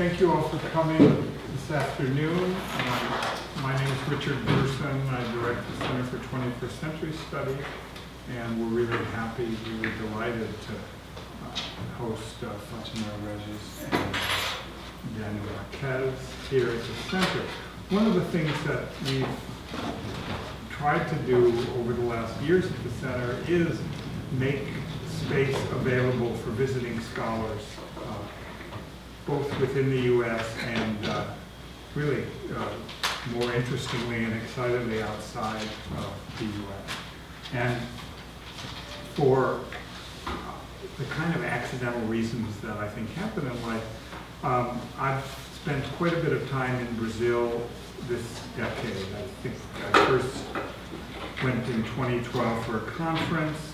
thank you all for coming this afternoon. Um, My name is Richard Grusin. I direct the Center for 21st Century Studies, and we're really happy, we were delighted to uh, host uh, Fatima Regis and Daniel Marques here at the center. One of the things that we've tried to do over the last years at the center is make space available for visiting scholars, both within the U.S. and uh, really uh, more interestingly and excitedly outside of the U.S. And for the kind of accidental reasons that I think happen in life, um, I've spent quite a bit of time in Brazil this decade. I think I first went in 2012 for a conference.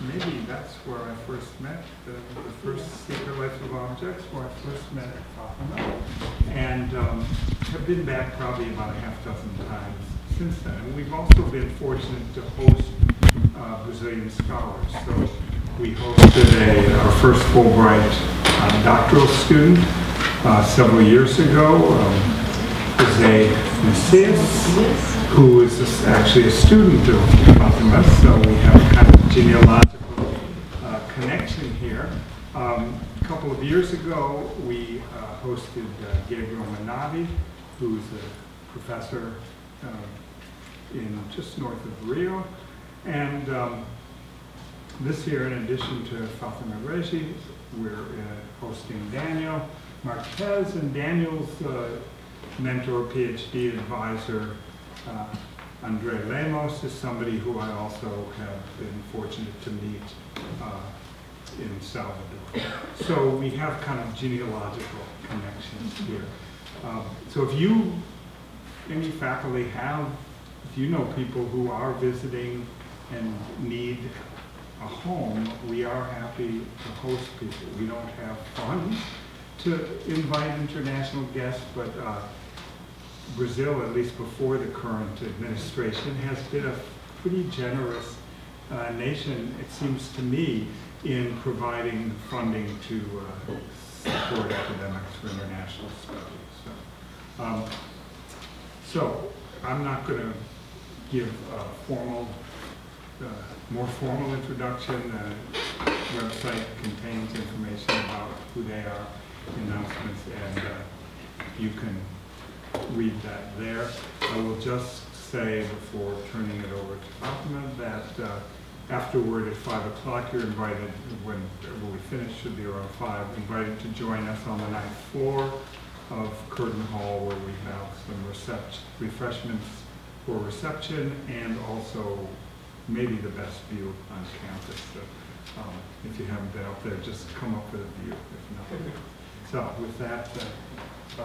Maybe that's where I first met, the, the first Secret Life of Objects, where I first met Fatima. And um, have been back probably about a half dozen times since then. And we've also been fortunate to host uh, Brazilian scholars. So we hosted a, our first Fulbright uh, doctoral student uh, several years ago, um, Jose Messias, who is actually a student of Fatima, so we have kind of genealogical uh, connection here. Um, A couple of years ago, we uh, hosted uh, Gabriel Menotti, who's a professor uh, in just north of Rio. And um, this year, in addition to Fatima Regi, we're uh, hosting Daniel Marques, and Daniel's uh, mentor, PhD advisor, Andre Lemos, is somebody who I also have been fortunate to meet uh, in Salvador. So we have kind of genealogical connections here. Um, So if you, any faculty have, if you know people who are visiting and need a home, we are happy to host people. We don't have funds to invite international guests, but uh, Brazil, at least before the current administration, has been a pretty generous uh, nation, it seems to me, in providing funding to uh, support academics for international studies. So, um, So, I'm not going to give a formal, uh, more formal introduction. The website contains information about who they are, announcements, and uh, you can read that there. I will just say before turning it over to Fatima that uh, afterward at five o'clock, you're invited, when, when we finish, should be around five, invited to join us on the ninth floor of Curtin Hall where we have some recept, refreshments for reception and also maybe the best view on campus. So, um, If you haven't been up there, just come up with a view, if nothing. So with that, uh,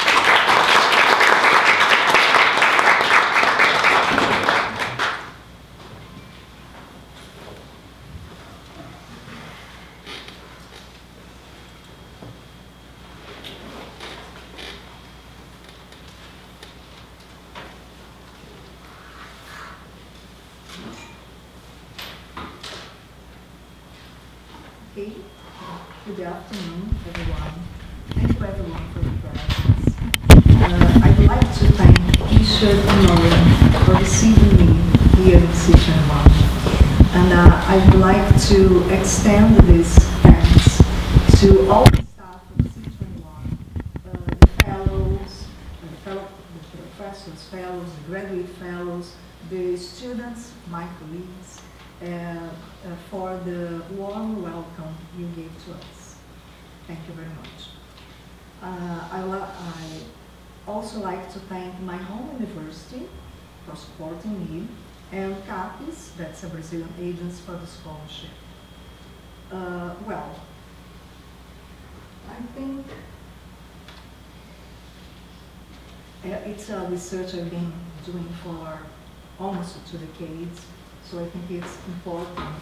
warm welcome you gave to us. Thank you very much. Uh, I, I also like to thank my home university for supporting me and CAPES, that's a Brazilian agency for the scholarship. Uh, well, I think it's a research I've been doing for almost two decades, so I think it's important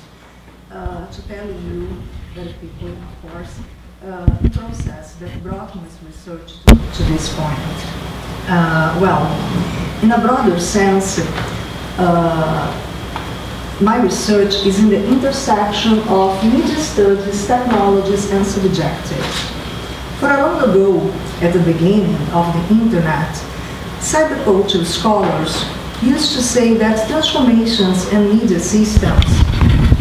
to tell you, very quickly, of course, uh, the process that brought this research to, to this point. Uh, well, in a broader sense, uh, my research is in the intersection of media studies, technologies, and subjectives. For a long ago, at the beginning of the internet, cyberculture scholars used to say that transformations in media systems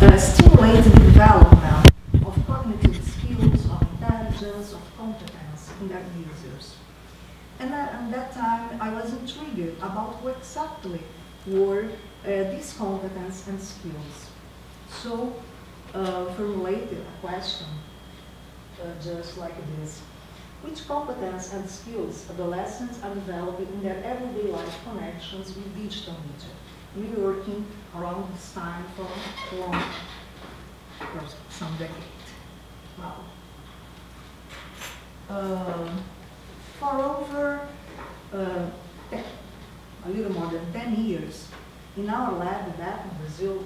uh, stimulate the development of cognitive skills, of intelligence, of competence in their users. And at, at that time, I was intrigued about what exactly were uh, these competence and skills. So, uh, formulated a question uh, just like this. Which competence and skills adolescents are developing in their everyday life connections with digital media? We were working around this time for long, for some decade. Wow. Uh, for over uh, ten, a little more than 10 years, in our lab back in Brazil,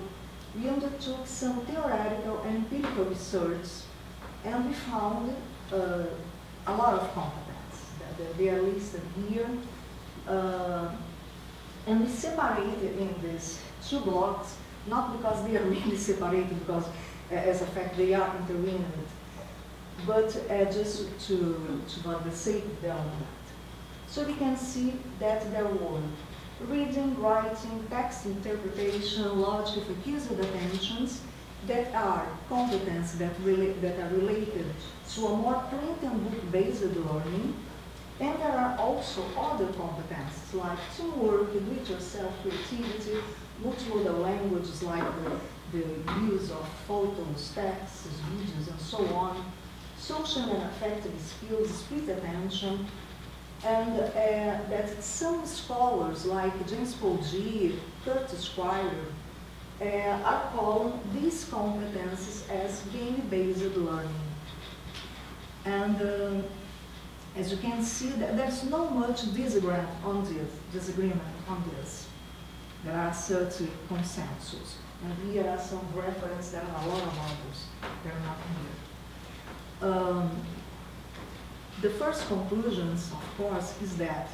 we undertook some theoretical and empirical research, and we found uh, a lot of competence. that They are listed here. Uh, and we separated in these two blocks, not because they are really separated, because as a fact they are interlinked, but uh, just to, to for the sake of the argument. So we can see that there were reading, writing, text interpretation, logic, focused attentions that are competence that, relate, that are related to a more print and book-based learning. And there are also other competences like teamwork, do-it-yourself creativity, multimodal languages like the, the use of photos, texts, videos, and so on, social and affective skills, split attention, and uh, that some scholars like James Gee, Kurt Squire, uh, are calling these competencies as game-based learning. And um, as you can see, there's no much disagreement on this. Disagreement on this. There are certain consensus. And here are some references. There are a lot of others. They're not here. Um, the first conclusions, of course, is that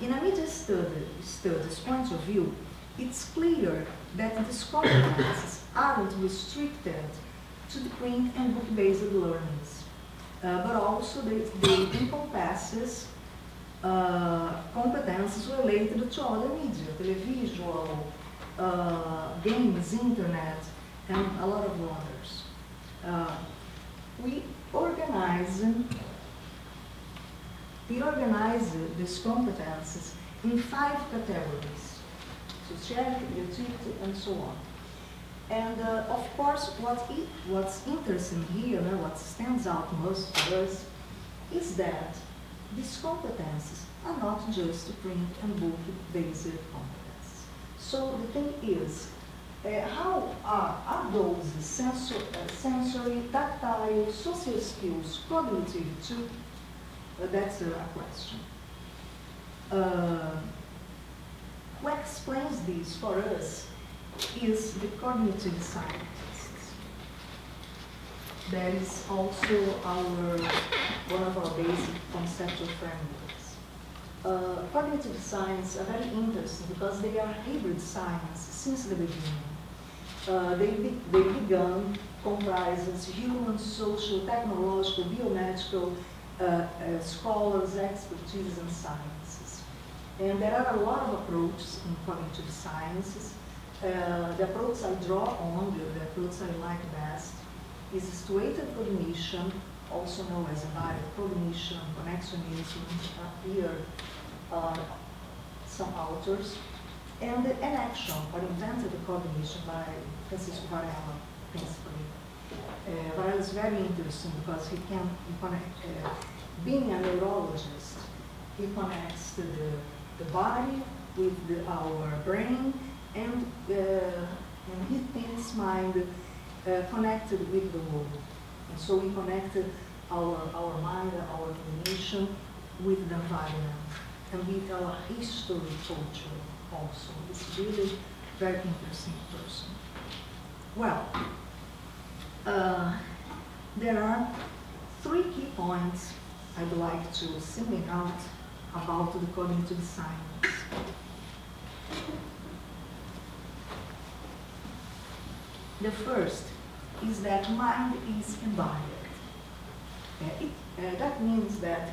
in a media study, studies point of view, it's clear that the competences aren't restricted to the print and book-based learnings, uh, but also they, they encompasses uh, competences related to other media, televisual, uh, games, internet, and a lot of others. Uh, we organize we organize these competences in five categories, sociality, creativity, and so on. And uh, of course, what what's interesting here, and what stands out most for us, is that these competences are not just print and book-based competences. So the thing is, uh, how are, are those sensor, uh, sensory, tactile, social skills, cognitive too, uh, that's a question. Uh, what explains this for us is the cognitive scientists. That is also our one of our basic conceptual frameworks. Uh, cognitive science are very interesting because they are hybrid science since the beginning. Uh, they, be, they began comprises human, social, technological, biomedical, uh, uh, scholars, expertise, and sciences. And there are a lot of approaches in cognitive sciences. Uh, the approach I draw on, the, approach I like best, is situated cognition, also known as a embodied cognition, connectionism, here uh, some authors, and enaction or invented cognition by Francisco Varela, principally. Uh, Varela is very interesting because he can connect, uh, being a neurologist, he connects the, the body with the, our brain and, uh, and he thinks mind uh, connected with the world. So we connected our, our mind, our cognition with the environment and with our history culture also. It's really very interesting person. Well, uh, there are three key points I'd like to single out about the cognitive science. The first is that mind is embodied. Uh, that means that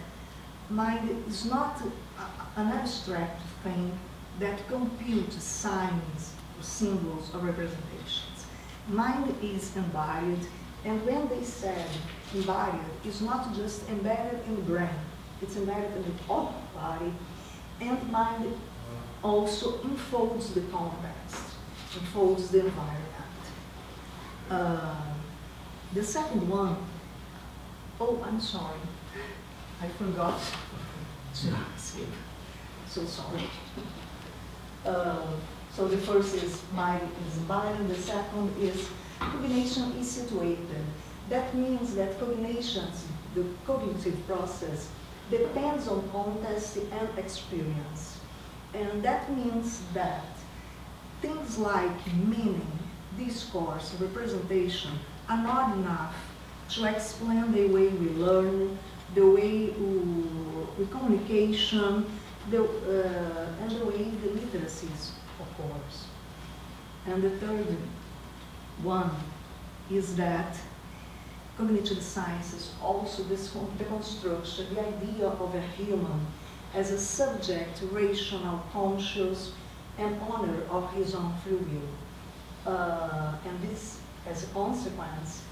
mind is not a- an abstract thing that computes signs, or symbols, or representations. Mind is embodied, and when they said embodied, it's not just embedded in the brain, it's embedded in the whole body, and mind also enfolds the context, enfolds the environment. Uh, the second one, oh, I'm sorry, I forgot to ask you. So sorry. Uh, so the first is mind is embodied, the second is cognition is situated. That means that cognitions, the cognitive process, depends on context and experience. And that means that things like meaning, discourse, representation are not enough to explain the way we learn, the way we, we communication, the, uh, and the way the literacies, of course. And the third one is that cognitive sciences also discon- deconstruct the idea of a human as a subject, rational, conscious, and honor of his own free will. Uh, and this, as a consequence,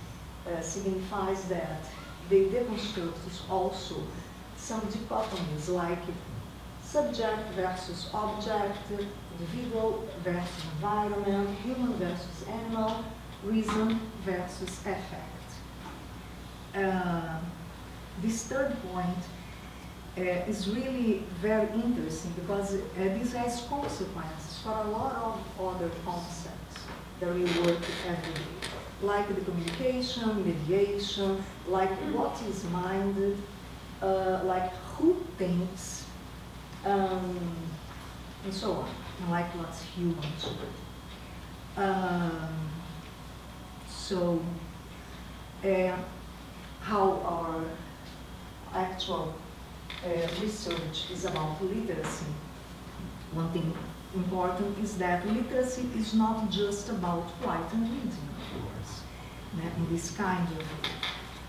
uh, signifies that they deconstruct also some dichotomies like subject versus object, individual versus environment, human versus animal, reason versus effect. Uh, this third point uh, is really very interesting because uh, this has consequences for a lot of other concepts we work every day, like the communication, mediation, like what is minded, uh, like who thinks, um, and so on, and like what's human. Um, so, uh, how our actual uh, research is about literacy. One thing important is that literacy is not just about writing and reading, of course. In this kind of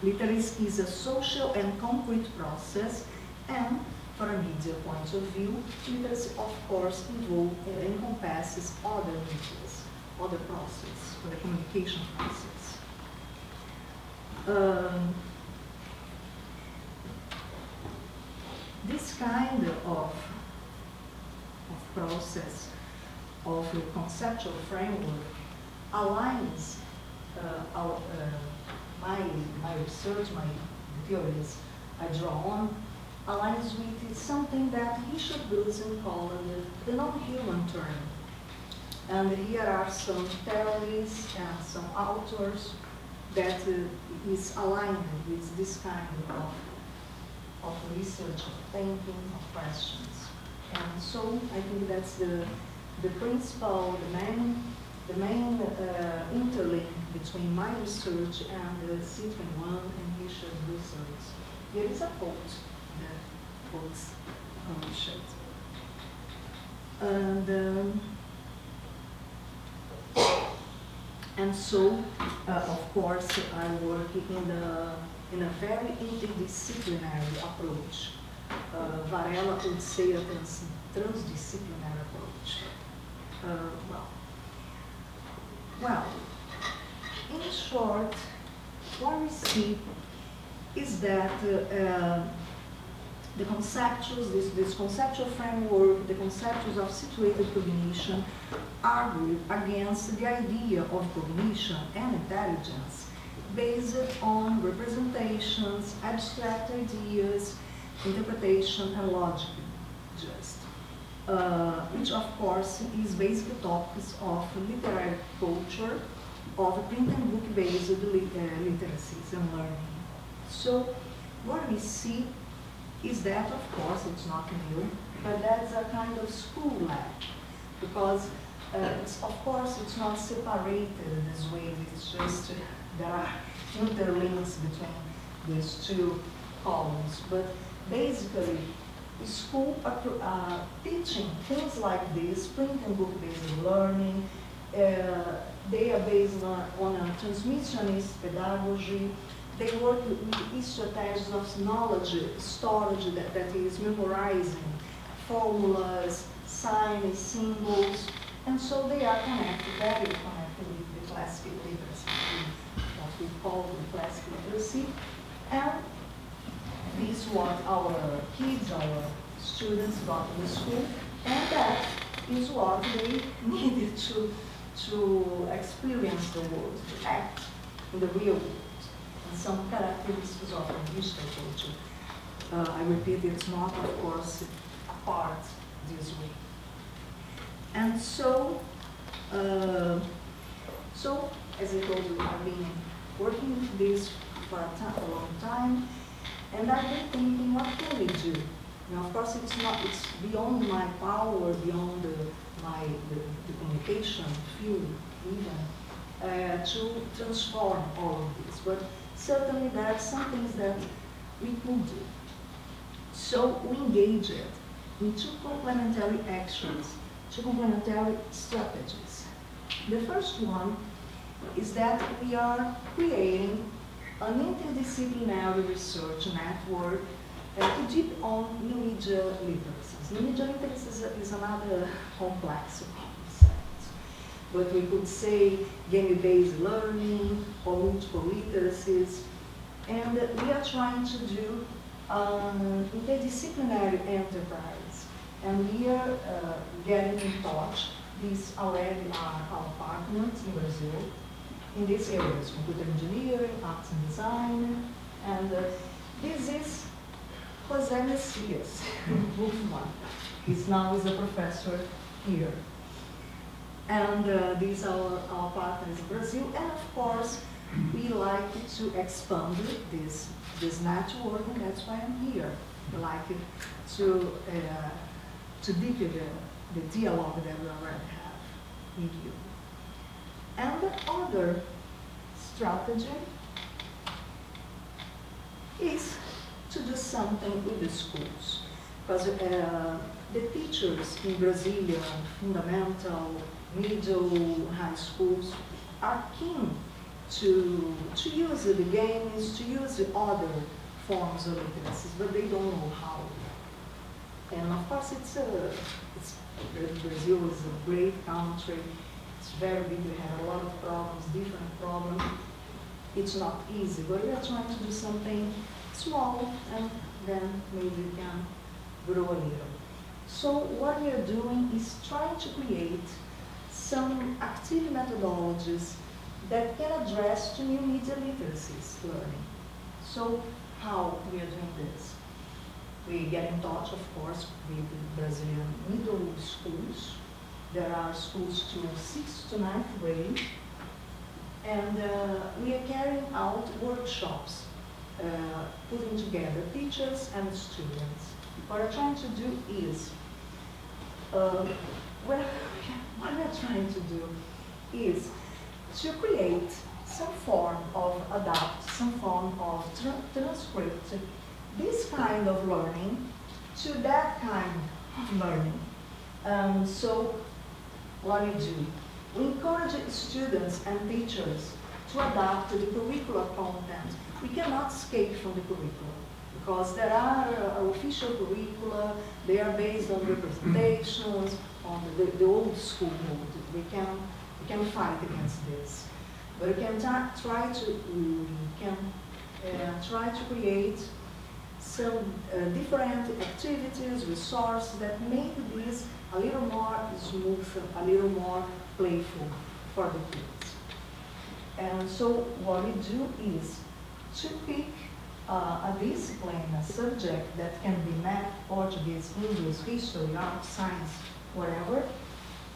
literacy is a social and concrete process, and for a media point of view, literacy of course involve, uh, encompasses other medias, other process, for the communication process. Um, this kind of process of a conceptual framework aligns uh, our, uh, my, my research, my theories I draw on, aligns with something that Richard Grusin called the non-human turn. And here are some theories and some authors that uh, is aligned with this kind of of research, of thinking, of questions. And so I think that's the, the principal, the main, the main uh, interlink between my research and the C21 and Richard research. Here is a quote that quotes. And, um, and so, uh, of course, I work in the in a very interdisciplinary approach. Uh, Varela would say a trans transdisciplinary approach. Uh, well, well, in short, what we see is that uh, the conceptuals, this, this conceptual framework, the conceptuals of situated cognition argue against the idea of cognition and intelligence based on representations, abstract ideas, interpretation, and logic, just. Uh, which, of course, is basic topics of literary culture, of print and book-based li uh, literacies and learning. So, what we see is that, of course, it's not new, but that's a kind of school lab, because uh, it's, of course, it's not separated this way, it's just there are interlinks between these two columns, but basically, school uh, teaching things like this, print and book-based learning, uh, they are based on, on a transmissionist pedagogy. They work with with strategies of knowledge storage that, that is memorizing formulas, signs, symbols, and so they are connected, very connected with the classical literacy, what we call the classical literacy. And this is what our kids, our students got in the school, and that is what they needed to, to experience the world, to act in the real world. And some characteristics of the digital culture. Uh, I repeat, it's not, of course, apart this way. And so, uh, so, as I told you, I've been working with this for a, a long time, and I've been thinking, what can we do? Now, of course, it's not, it's beyond my power, beyond the, my, the, the communication field even, uh, to transform all of this. But certainly there are some things that we could do. So we engage it in two complementary actions, two complementary strategies. The first one is that we are creating an interdisciplinary research network uh, to deep on new media literacies. New literacy is, is another complex concept, but we could say game-based learning or multiple literacies, and we are trying to do um, interdisciplinary enterprise. And we are uh, getting in touch. These already are our partners in Brazil in these areas, computer engineering, arts and design, and uh, this is Jose Messias Wolfman. He's now is a professor here. And uh, these are our, our partners in Brazil, and of course, we like to expand this, this network, and that's why I'm here. We like to, uh, to deepen the, the dialogue that we already have with you. And the other strategy is to do something with the schools. Because uh, the teachers in Brazilian fundamental, middle, high schools are keen to, to use the games, to use the other forms of literacy, but they don't know how. And of course, it's a, it's, Brazil is a great country. Very big. We have a lot of problems, different problems. It's not easy, but we are trying to do something small, and then maybe we can grow a little. So what we are doing is trying to create some active methodologies that can address to new media literacies learning. So how we are doing this? We get in touch, of course, with Brazilian middle schools. There are schools to sixth to ninth grade. And uh, we are carrying out workshops, uh, putting together teachers and students. What we're trying to do is, uh, what, what we're trying to do is to create some form of adapt, some form of tra transcript this kind of learning to that kind of learning. Um, so what we encourage students and teachers to adapt to the curricular content. We cannot escape from the curriculum because there are uh, official curricula, they are based on representations, on the, the old school mode. We can, we can fight against this. But we can try to, we can uh, try to create some uh, different activities, resources that make this a little more smooth, a little more playful for the kids. And so what we do is to pick uh, a discipline, a subject that can be math, Portuguese, English, history, art, science, whatever,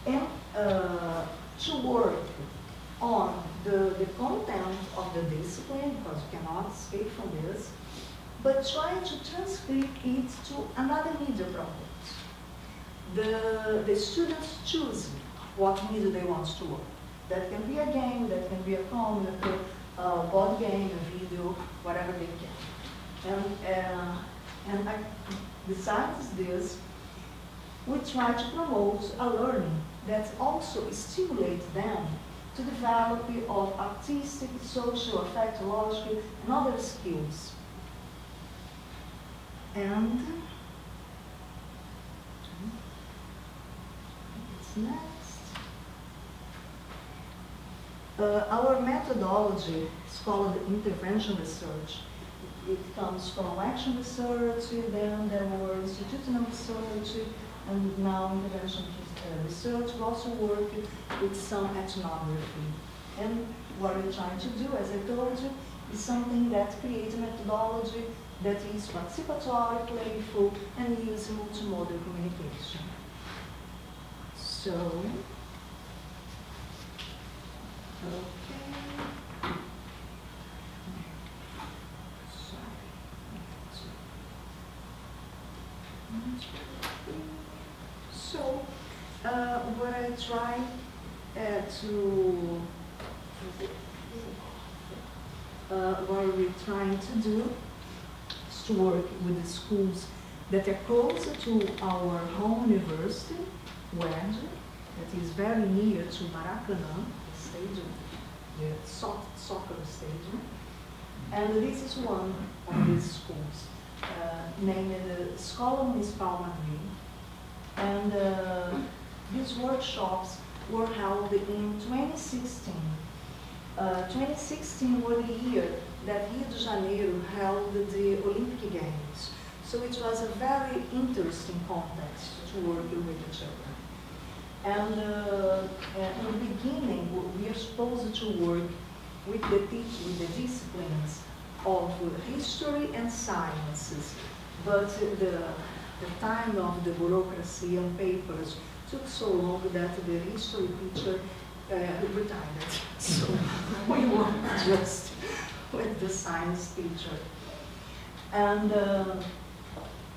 and uh, to work on the, the content of the discipline, because you cannot escape from this, but try to transcribe it to another media product. The, the students choose what media they want to work. That can be a game, that can be a comic, a board game, a video, whatever they can. And, uh, and I, besides this, we try to promote a learning that also stimulates them to develop of artistic, social, affectological, and other skills. And what's next? Uh, our methodology is called intervention research. It comes from action research, then there were institutional research, and now intervention uh, research. We also work with some ethnography. And what we're trying to do, as I told you, is something that creates a methodology that is participatory, playful, and uses multimodal communication. So, okay. So, uh, what I try uh, to, uh, what we're trying to do to work with the schools that are closer to our home university, UERJ, that is very near to Maracanã, the stadium, the soc- soccer stadium. And this is one of these schools, uh, named the Escola Municipal Madrid. And uh, these workshops were held in 2016. Uh, 2016 was the year that Rio de Janeiro held the Olympic Games. So it was a very interesting context to work with each other. And uh, uh, in the beginning, we are supposed to work with the, with the disciplines of history and sciences. But the, the time of the bureaucracy and papers took so long that the history teacher uh, retired. So we worked just with the science teacher. And, uh,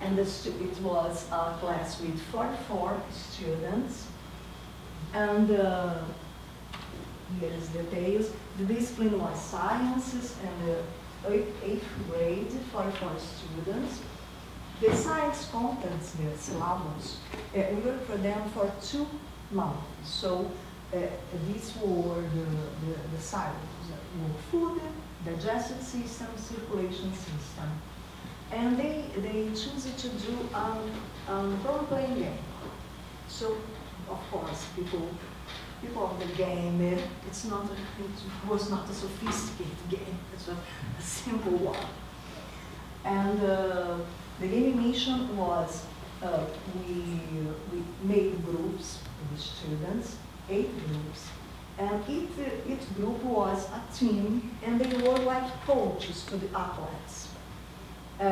and it was a class with 44 students. And uh, here's details. The discipline was sciences and the eighth, grade, 44 students. The science contents, the syllabus, uh, we worked for them for two months. So uh, these were the, the, the syllabus, were food, digestive system, circulation system. And they, they choose to do um, um, role-playing game. So, of course, people, people of the game, eh, it's not, a, it was not a sophisticated game, it's a, a simple one. And uh, the gaming mission was, uh, we, we made groups with students, eight groups, and each, each group was a team, and they were like coaches to the athletes. Uh,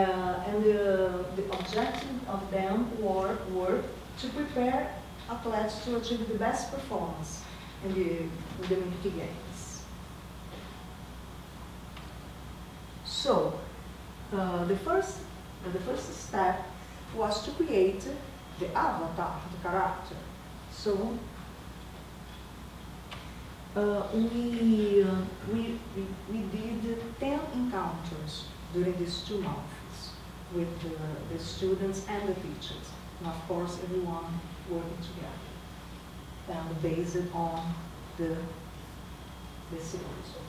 and the, the objective of them were, were to prepare athletes to achieve the best performance in the, Olympic Games. So, uh, the first, uh, the first step was to create the avatar, the character. So, uh, we, uh, we, we, we did 10 encounters during these two months with the, the students and the teachers. And of course, everyone working together and based on the, the symbolism.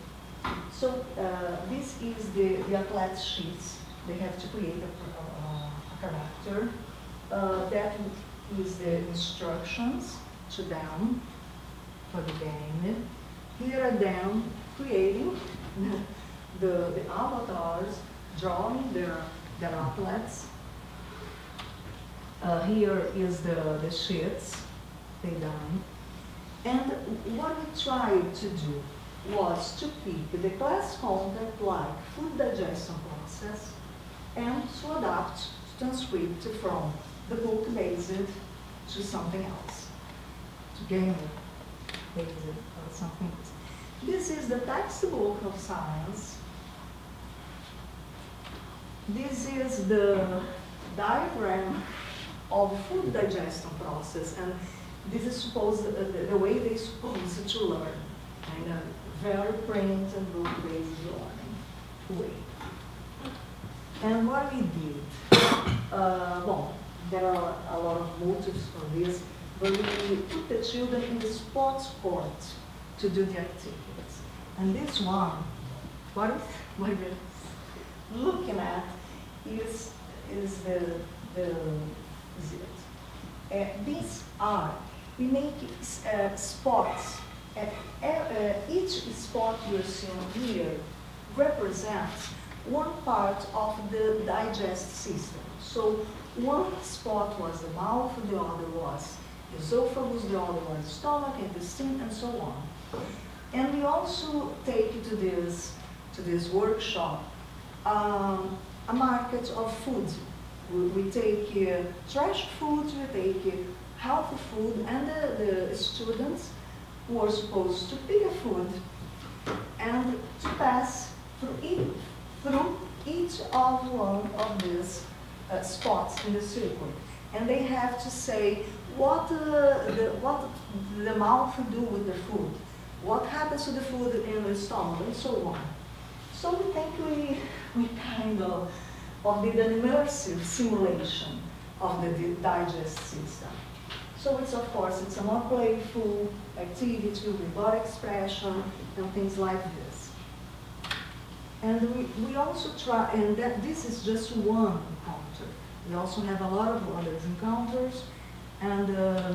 So uh, this is the, the athlete sheets. They have to create a, a, character. That is the instructions to them for the game. Here are them creating the, the avatars, drawing their, their athletes. Uh, here is the, the sheets they done. And what we tried to do was to pick the class content like food digestion process and to adapt, to transcript from the book based to something else, to game based or. This is the textbook of science. This is the diagram of food digestion process, and this is supposed, uh, the, the way they supposed to learn, kind a very print and book-based learning way. And what we did, uh, well, there are a lot of motives for this, but we put the children in the sports court to do the activities. And this one, what what we're looking at is, is the, the, is? Uh, these are, we make uh, spots, uh, uh, each spot you're seeing here represents one part of the digest system. So one spot was the mouth, the other was esophagus, the other was stomach, intestine, and so on. And we also take to this, to this workshop um, a market of food. We, we take uh, trash food, we take uh, healthy food, and the, the students were supposed to pick a food and to pass through each, through each of one of these uh, spots in the circle. And they have to say what, uh, the, what the mouth do with the food, what happens to the food in the stomach, and so on. So we think we, we kind of, of did an immersive simulation of the di- digest system. So it's, of course, it's a more playful activity with body expression and things like this. And we, we also try, and that this is just one encounter. We also have a lot of other encounters, and uh,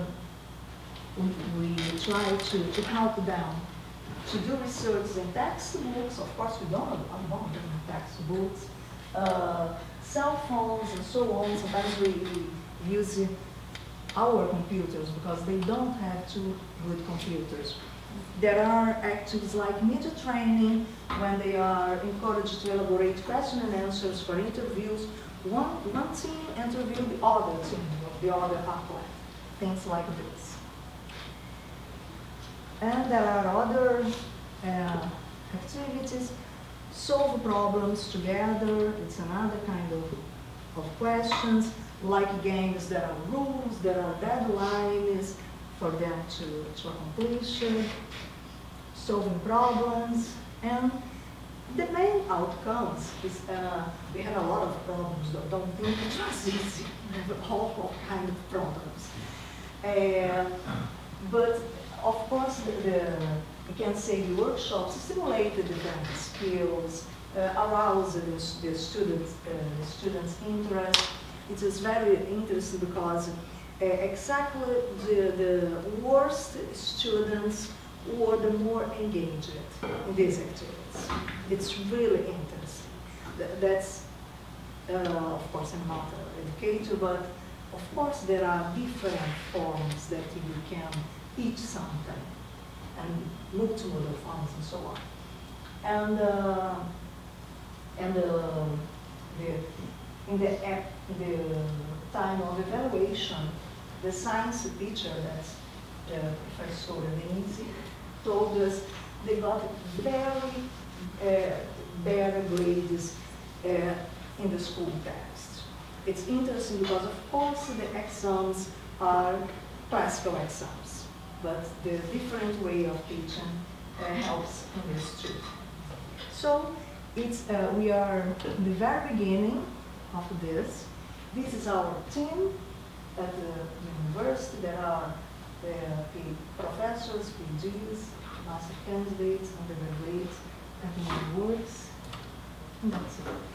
we, we try to, to help them to do research in textbooks. Of course, we don't abandon textbooks, uh, cell phones, and so on. Sometimes we, we use our computers because they don't have two good computers. There are activities like media training when they are encouraged to elaborate question and answers for interviews. One, one team interview the other team, the other athlete, things like this. And there are other uh, activities, solve problems together, it's another kind of, of questions, like games, there are rules, there are deadlines for them to, to accomplish, solving problems, and the main outcomes is uh, we had a lot of problems, though. don't think it was easy, we have all, all kind of problems. Uh, but of course, the, the, we can say the workshops stimulated different skills, uh, aroused the, the students, uh, students' interest. It is very interesting because uh, exactly the, the worst students were the more engaged in these activities. It's really interesting. Th- That's, uh, of course, I'm not an educator, but of course there are different forms that you can teach something, and multimodal forms and so on. And, uh, and uh, the, in the, ep- the time of evaluation, the science teacher, that's uh, Professor Denise, told us they got very uh, bad grades uh, in the school test. It's interesting because, of course, the exams are classical exams, but the different way of teaching uh, helps in this too. So it's, uh, we are in the very beginning of this. This is our team at the university. There are the P- professors, PGs, master candidates, undergraduates, everyone works. And that's it.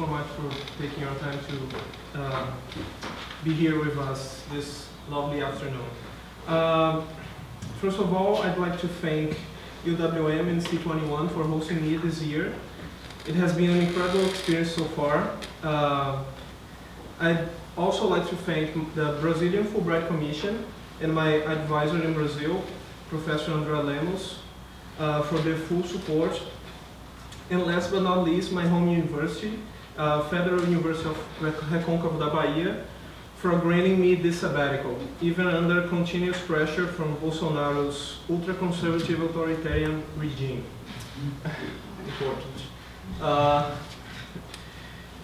so much for taking your time to uh, be here with us this lovely afternoon. Um, first of all, I'd like to thank UWM and C21 for hosting me this year. It has been an incredible experience so far. Uh, I'd also like to thank the Brazilian Fulbright Commission and my advisor in Brazil, Professor André Lemos, uh, for their full support. And last but not least, my home university, uh, Federal University of Recôncavo da Bahia, for granting me this sabbatical, even under continuous pressure from Bolsonaro's ultra-conservative authoritarian regime. Important. Uh,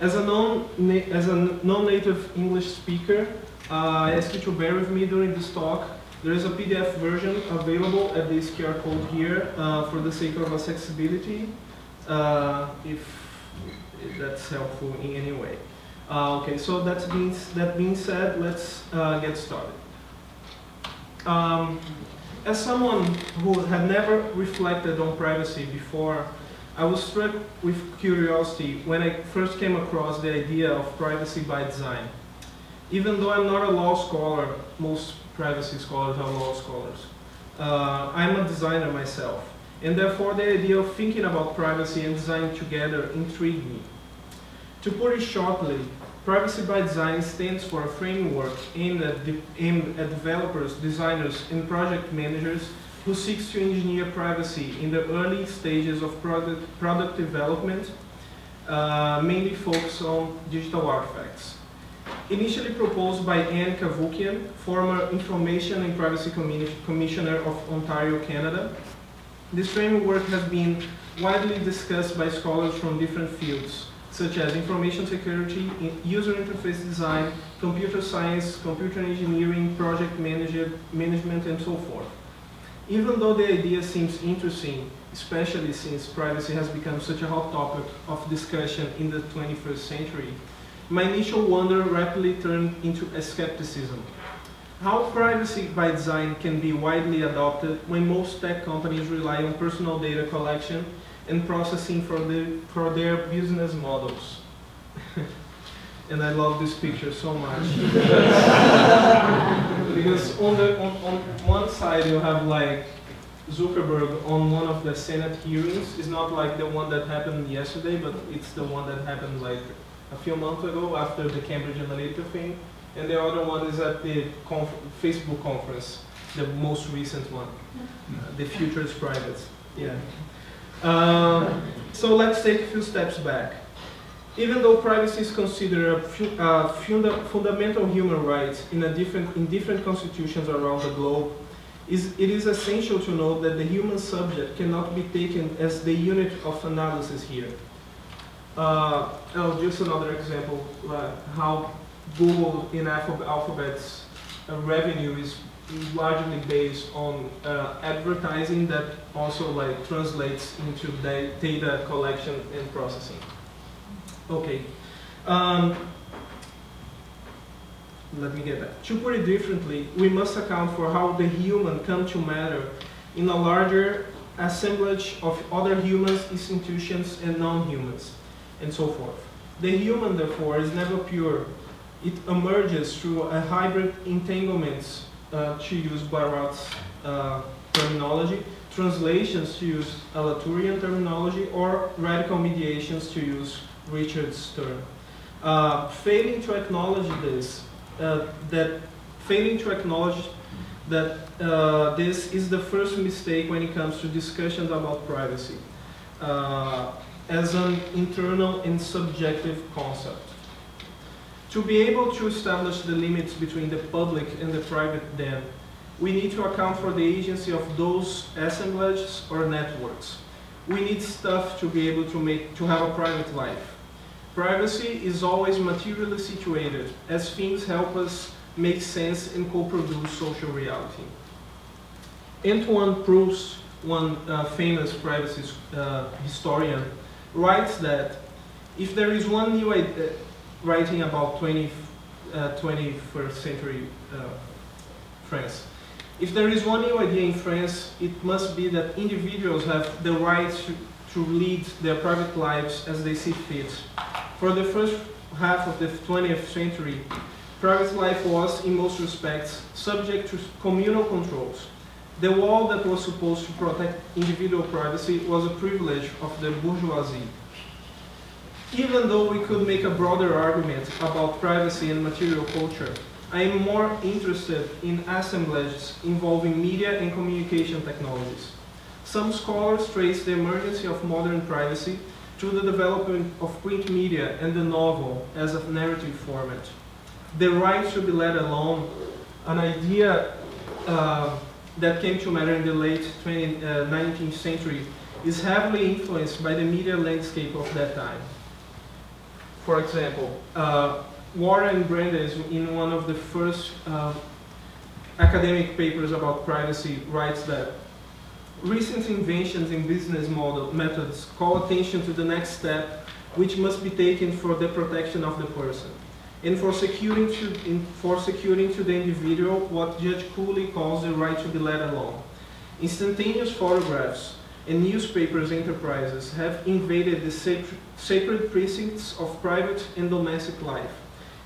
as a non as a non-native English speaker, uh, I ask you to bear with me during this talk. There is a PDF version available at this QR code here uh, for the sake of accessibility, uh, if that's helpful in any way. Uh, okay, so that being, that being said, let's uh, get started. Um, as someone who had never reflected on privacy before, I was struck with curiosity when I first came across the idea of privacy by design. Even though I'm not a law scholar, most privacy scholars are law scholars. Uh, I'm a designer myself, and therefore the idea of thinking about privacy and design together intrigued me. To put it shortly, Privacy by Design stands for a framework aimed at, aimed at developers, designers, and project managers who seeks to engineer privacy in the early stages of product, product development, uh, mainly focused on digital artifacts. Initially proposed by Ann Cavoukian, former Information and Privacy Commissioner of Ontario, Canada, this framework has been widely discussed by scholars from different fields, such as information security, user interface design, computer science, computer engineering, project management, and so forth. Even though the idea seems interesting, especially since privacy has become such a hot topic of discussion in the 21st century, my initial wonder rapidly turned into a skepticism. How privacy by design can be widely adopted when most tech companies rely on personal data collection and processing for, the, for their business models. and I love this picture so much. because on, the, on, on one side you have like Zuckerberg on one of the Senate hearings. It's not like the one that happened yesterday, but it's the one that happened like a few months ago after the Cambridge Analytica thing. And the other one is at the conf Facebook conference, the most recent one. Uh, the future is private. Yeah. Um, so let's take a few steps back. Even though privacy is considered a fu uh, funda fundamental human right in, different, in different constitutions around the globe, is, it is essential to note that the human subject cannot be taken as the unit of analysis here. Uh, oh, just another example, uh, how Google in Alphabet's uh, revenue is largely based on uh, advertising that also like translates into data collection and processing. Okay. Um, let me get back. To put it differently, we must account for how the human come to matter in a larger assemblage of other humans, institutions, and non-humans, and so forth. The human, therefore, is never pure. It emerges through a hybrid entanglement uh, to use Barad's uh, terminology, translations to use Latourian terminology, or radical mediations to use Richard's term. Uh, failing to acknowledge this, uh, that failing to acknowledge that uh, this is the first mistake when it comes to discussions about privacy uh, as an internal and subjective concept. To be able to establish the limits between the public and the private then, we need to account for the agency of those assemblages or networks. We need stuff to be able to make to have a private life. Privacy is always materially situated, as things help us make sense and co-produce social reality. Antoine Prost, one uh, famous privacy uh, historian, writes that if there is one new idea, writing about 20, uh, 21st century uh, France. If there is one new idea in France, it must be that individuals have the right to, to lead their private lives as they see fit. For the first half of the 20th century, private life was, in most respects, subject to communal controls. The wall that was supposed to protect individual privacy was a privilege of the bourgeoisie. Even though we could make a broader argument about privacy and material culture, I am more interested in assemblages involving media and communication technologies. Some scholars trace the emergence of modern privacy to the development of print media and the novel as a narrative format. The right to be let alone, an idea uh, that came to matter in the late 20, uh, 19th century, is heavily influenced by the media landscape of that time. For example, uh, Warren Brandeis, in one of the first uh, academic papers about privacy, writes that recent inventions in business model methods call attention to the next step which must be taken for the protection of the person and for securing to, in, for securing to the individual what Judge Cooley calls the right to be let alone. Instantaneous photographs and newspapers enterprises have invaded the sacred, precincts of private and domestic life.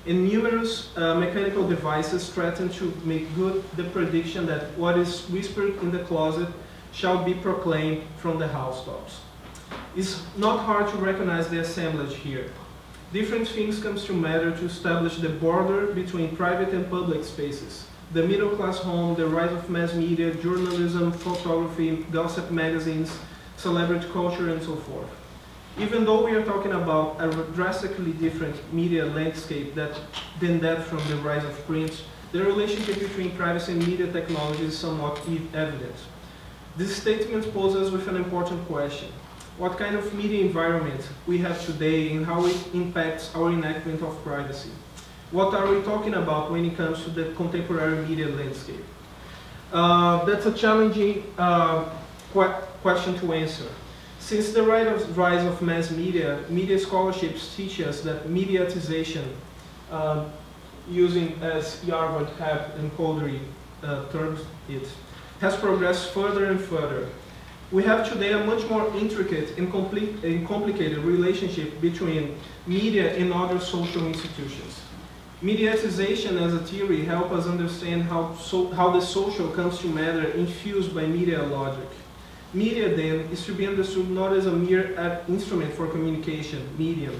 And numerous uh, mechanical devices threaten to make good the prediction that what is whispered in the closet shall be proclaimed from the housetops. It's not hard to recognize the assemblage here. Different things come to matter to establish the border between private and public spaces. The middle class home, the rise of mass media, journalism, photography, gossip magazines, celebrity culture, and so forth. Even though we are talking about a drastically different media landscape that, than that from the rise of print, the relationship between privacy and media technology is somewhat evident. This statement poses with an important question. What kind of media environment we have today and how it impacts our enactment of privacy? What are we talking about when it comes to the contemporary media landscape? Uh, that's a challenging uh, qu question to answer. Since the rise of, mass media, media scholarships teach us that mediatization, uh, using as Hjarvard, Hepp, and Couldry uh, terms it, has progressed further and further. We have today a much more intricate and, complete, and complicated relationship between media and other social institutions. Mediatization as a theory helps us understand how, so, how the social comes to matter infused by media logic. Media, then, is to be understood not as a mere instrument for communication, medium,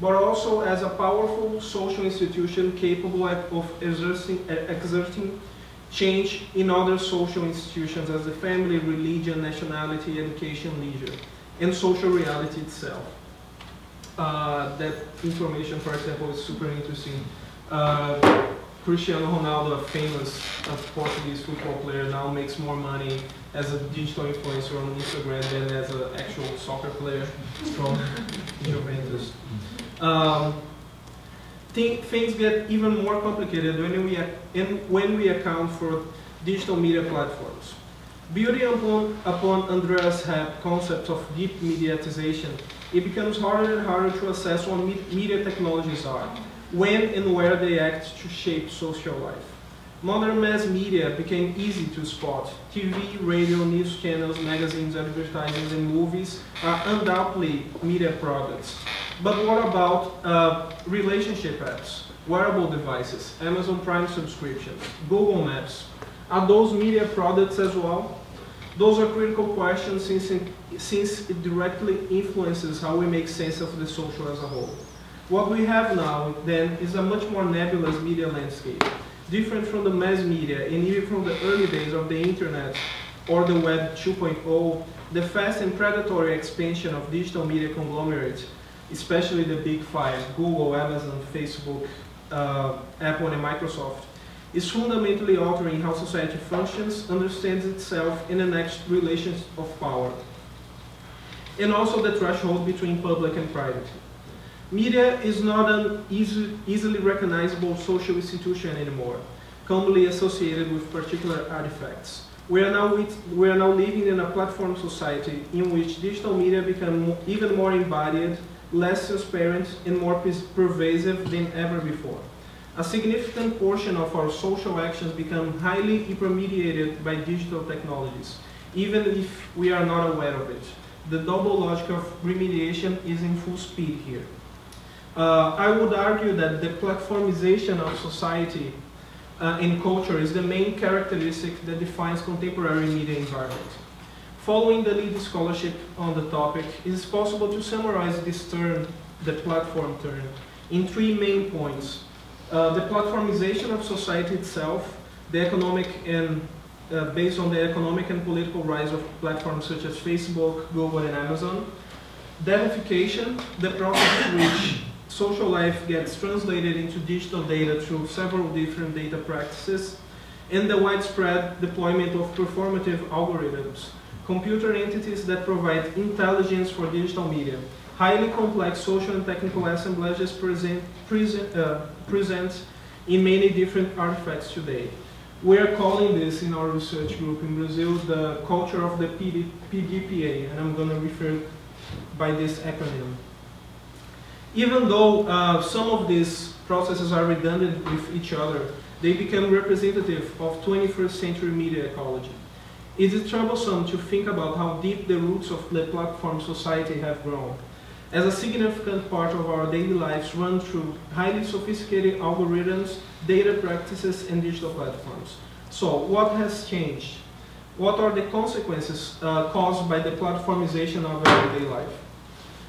but also as a powerful social institution capable of exerting, exerting change in other social institutions as the family, religion, nationality, education, leisure, and social reality itself. Uh, that information, for example, is super interesting. Uh, Cristiano Ronaldo, a famous uh, Portuguese football player, now makes more money as a digital influencer on Instagram than as an actual soccer player from Juventus. Um, th things get even more complicated when we, when we account for digital media platforms. Building upon, upon Andreas Hepp's concept of deep mediatization, it becomes harder and harder to assess what me media technologies are, when and where they act to shape social life. Modern mass media became easy to spot. TV, radio, news channels, magazines, advertising, and movies are undoubtedly media products. But what about uh, relationship apps, wearable devices, Amazon Prime subscriptions, Google Maps? Are those media products as well? Those are critical questions since it, since it directly influences how we make sense of the social as a whole. What we have now, then, is a much more nebulous media landscape, different from the mass media and even from the early days of the internet or the web 2.0, the fast and predatory expansion of digital media conglomerates especially the big five, Google, Amazon, Facebook, uh, Apple, and Microsoft, is fundamentally altering how society functions, understands itself, and enacts relations of power, and also the threshold between public and private. Media is not an easy, easily recognizable social institution anymore, commonly associated with particular artifacts. We are, now we are now living in a platform society in which digital media become even more embodied less transparent, and more pervasive than ever before. A significant portion of our social actions become highly intermediated by digital technologies, even if we are not aware of it. The double logic of remediation is in full speed here. Uh, I would argue that the platformization of society uh, and culture is the main characteristic that defines contemporary media environment. Following the lead scholarship on the topic, it is possible to summarize this term, the platform term, in three main points. Uh, the platformization of society itself, the economic and uh, based on the economic and political rise of platforms such as Facebook, Google, and Amazon. Datafication, the process which social life gets translated into digital data through several different data practices, and the widespread deployment of performative algorithms, computer entities that provide intelligence for digital media. Highly complex social and technical assemblages present, present, uh, present in many different artifacts today. We are calling this in our research group in Brazil the culture of the PD, PDPA, and I'm going to refer by this acronym. Even though uh, some of these processes are redundant with each other, they become representative of 21st century media ecology. It is troublesome to think about how deep the roots of the platform society have grown. As a significant part of our daily lives run through highly sophisticated algorithms, data practices, and digital platforms. So what has changed? What are the consequences uh, caused by the platformization of everyday life?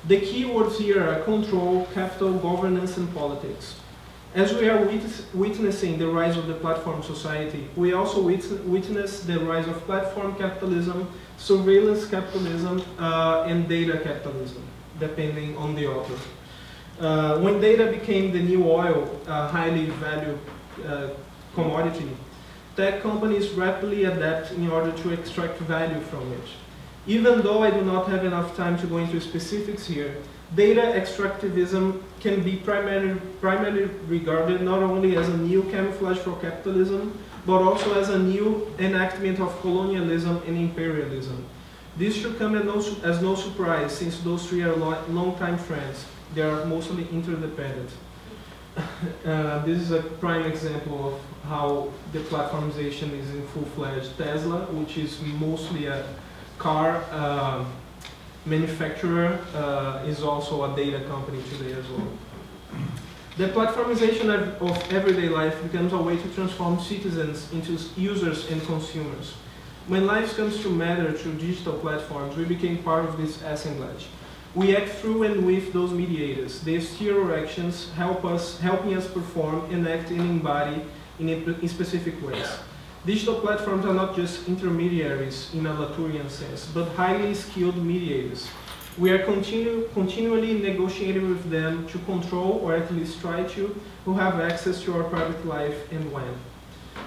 The key words here are control, capital, governance, and politics. As we are wit witnessing the rise of the platform society, we also wit witness the rise of platform capitalism, surveillance capitalism, uh, and data capitalism depending on the author. Uh, when data became the new oil, a highly valued uh, commodity, tech companies rapidly adapt in order to extract value from it. Even though I do not have enough time to go into specifics here, data extractivism can be primarily, primarily regarded not only as a new camouflage for capitalism, but also as a new enactment of colonialism and imperialism. This should come as no, as no surprise since those three are long-time friends. They are mostly interdependent. uh, this is a prime example of how the platformization is in full-fledged. Tesla, which is mostly a car uh, manufacturer, uh, is also a data company today as well. The platformization of, everyday life becomes a way to transform citizens into users and consumers. When life comes to matter through digital platforms, we became part of this assemblage. We act through and with those mediators. They steer our actions, help us, helping us perform, and embody in, a, in specific ways. Digital platforms are not just intermediaries in a Latourian sense, but highly skilled mediators. We are continue, continually negotiating with them to control, or at least try to, who have access to our private life and when.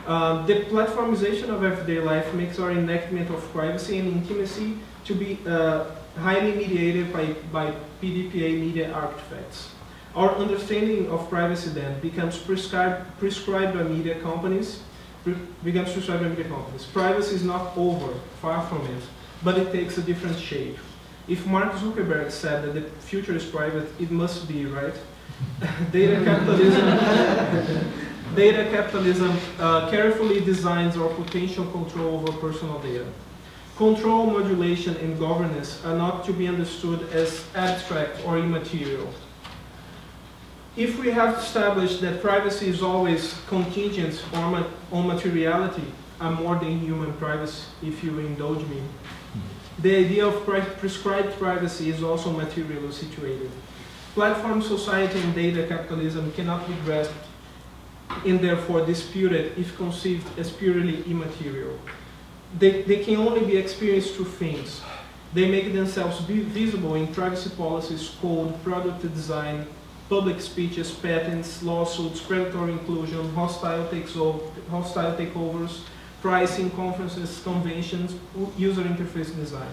Um, the platformization of everyday life makes our enactment of privacy and intimacy to be uh, highly mediated by, by PDPA media artifacts. Our understanding of privacy then becomes prescribed, prescribed by media companies, becomes prescribed by media companies. Privacy is not over, far from it, but it takes a different shape. If Mark Zuckerberg said that the future is private, it must be, right? Data capitalism data capitalism uh, carefully designs our potential control over personal data. Control, modulation, and governance are not to be understood as abstract or immaterial. If we have established that privacy is always contingent on, on materiality, a more than human privacy, if you indulge me, the idea of pre prescribed privacy is also materially situated. Platform society and data capitalism cannot be grasped and therefore disputed if conceived as purely immaterial. They, they can only be experienced through things. They make themselves visible in privacy policies, code, product design, public speeches, patents, lawsuits, predatory inclusion, hostile, takes over, hostile takeovers, pricing, conferences, conventions, user interface design.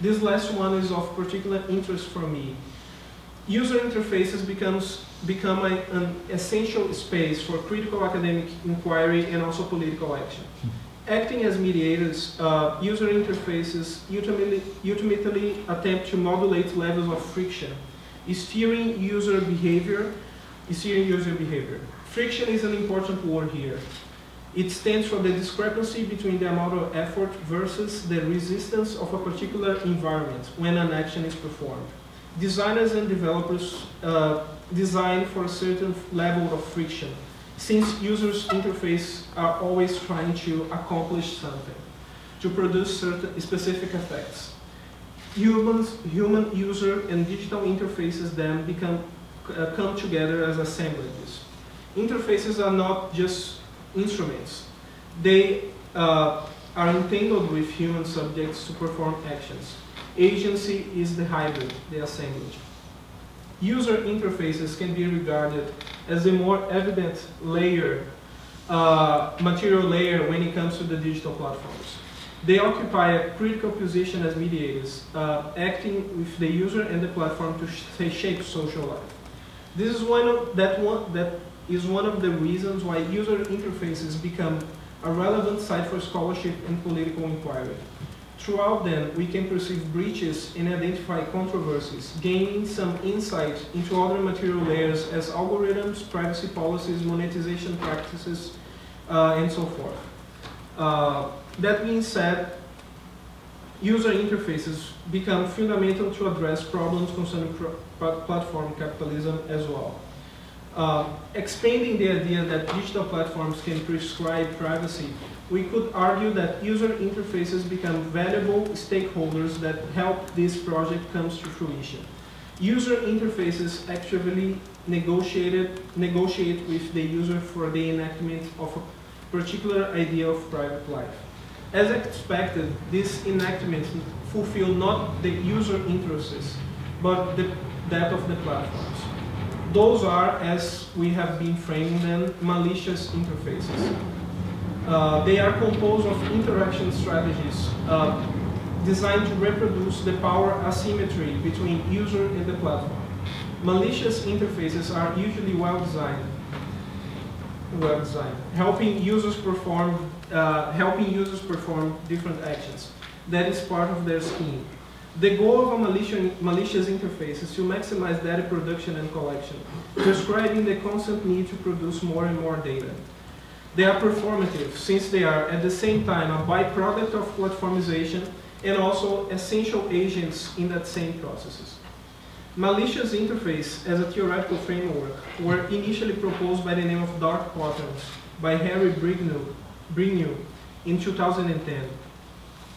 This last one is of particular interest for me. User interfaces becomes become a, an essential space for critical academic inquiry and also political action. Acting as mediators, uh, user interfaces ultimately, ultimately attempt to modulate levels of friction, steering user behavior, Is steering user behavior. Friction is an important word here. It stands for the discrepancy between the amount of effort versus the resistance of a particular environment when an action is performed. Designers and developers uh, design for a certain level of friction. since users' interface are always trying to accomplish something, to produce certain specific effects. Humans, human user and digital interfaces then become, uh, come together as assemblages. Interfaces are not just instruments. They uh, are entangled with human subjects to perform actions. Agency is the hybrid, the assemblage. User interfaces can be regarded as a more evident layer, uh, material layer when it comes to the digital platforms. They occupy a critical position as mediators, uh, acting with the user and the platform to sh shape social life. This is one of that one that is one of the reasons why user interfaces become a relevant site for scholarship and political inquiry. Throughout them, we can perceive breaches and identify controversies, gaining some insight into other material layers as algorithms, privacy policies, monetization practices, uh, and so forth. Uh, that being said, user interfaces become fundamental to address problems concerning platform capitalism as well. Uh, expanding the idea that digital platforms can prescribe privacy, we could argue that user interfaces become valuable stakeholders that help this project come to fruition. User interfaces actively negotiated, negotiate with the user for the enactment of a particular idea of private life. As expected, this enactment fulfill not the user interests, but the, that of the platforms. Those are, as we have been framing them, malicious interfaces. Uh, they are composed of interaction strategies uh, designed to reproduce the power asymmetry between user and the platform. Malicious interfaces are usually well designed, well designed, helping users perform, uh, helping users perform different actions. That is part of their scheme. The goal of a malicious, malicious interface is to maximize data production and collection, prescribing the constant need to produce more and more data. They are performative, since they are at the same time a byproduct of platformization and also essential agents in that same processes. Malicious interface as a theoretical framework were initially proposed by the name of dark patterns by Harry Brignull in 2010.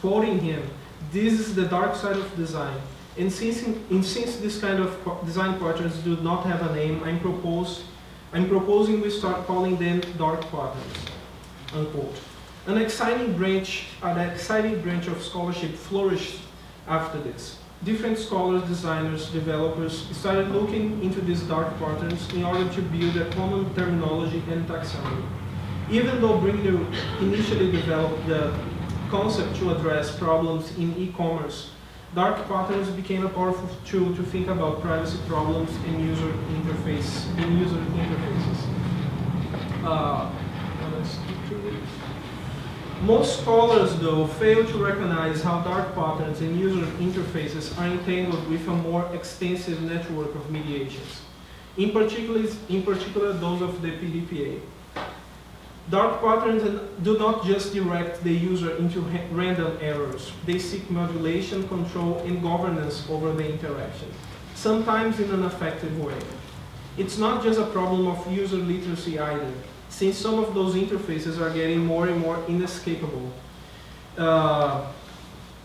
Quoting him, this is the dark side of design. And since, in, since this kind of design patterns do not have a name, I'm, propose, I'm proposing we start calling them dark patterns, unquote. An exciting branch, an exciting branch of scholarship flourished after this. Different scholars, designers, developers started looking into these dark patterns in order to build a common terminology and taxonomy. Even though Brignull initially developed the concept to address problems in e-commerce, dark patterns became a powerful tool to think about privacy problems in user interface in user interfaces. Uh, most scholars, though, fail to recognize how dark patterns in user interfaces are entangled with a more extensive network of mediations, in particular, in particular those of the PDPA. Dark patterns do not just direct the user into random errors. They seek modulation, control, and governance over the interaction, sometimes in an effective way. It's not just a problem of user literacy either, since some of those interfaces are getting more and more inescapable. Uh,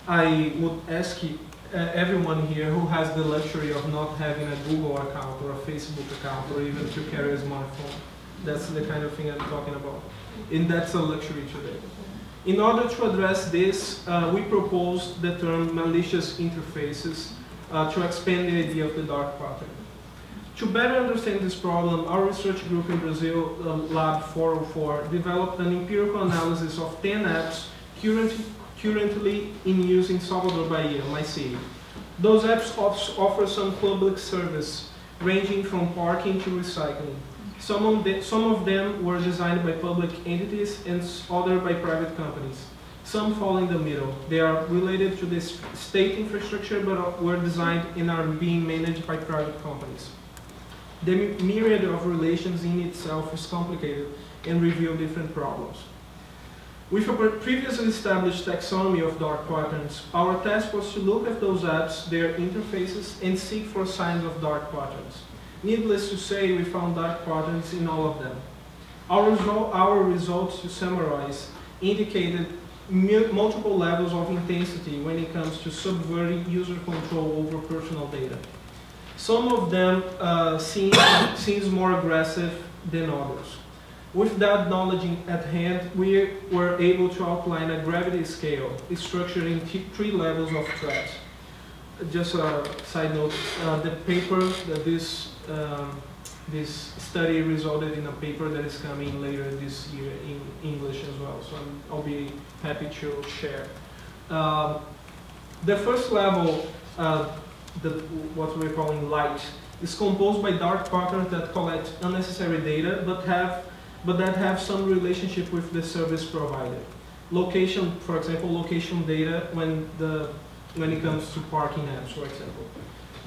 I would ask you, uh, everyone here who has the luxury of not having a Google account or a Facebook account or even to carry a smartphone that's the kind of thing I'm talking about. And that's a luxury today. In order to address this, uh, we proposed the term malicious interfaces uh, to expand the idea of the dark pattern. To better understand this problem, our research group in Brazil, uh, Lab 404, developed an empirical analysis of 10 apps currently, currently in use in Salvador Bahia, my city. Those apps offer some public service, ranging from parking to recycling. Some of, the, some of them were designed by public entities and other by private companies. Some fall in the middle. They are related to the state infrastructure but were designed and are being managed by private companies. The myriad of relations in itself is complicated and reveal different problems. With a previously established taxonomy of dark patterns, our task was to look at those apps, their interfaces, and seek for signs of dark patterns. Needless to say, we found dark patterns in all of them. Our, result, our results, to summarize, indicated multiple levels of intensity when it comes to subverting user control over personal data. Some of them uh, seem, seems more aggressive than others. With that knowledge at hand, we were able to outline a gravity scale structured in three levels of threat. Just a side note, uh, the paper that this, um, this study resulted in a paper that is coming later this year in English as well, so I'm- I'll be happy to share. Um, the first level, uh, the, what we're calling light, is composed by dark patterns that collect unnecessary data but have but that have some relationship with the service provider. Location, for example, location data when the when it comes to parking apps, for example.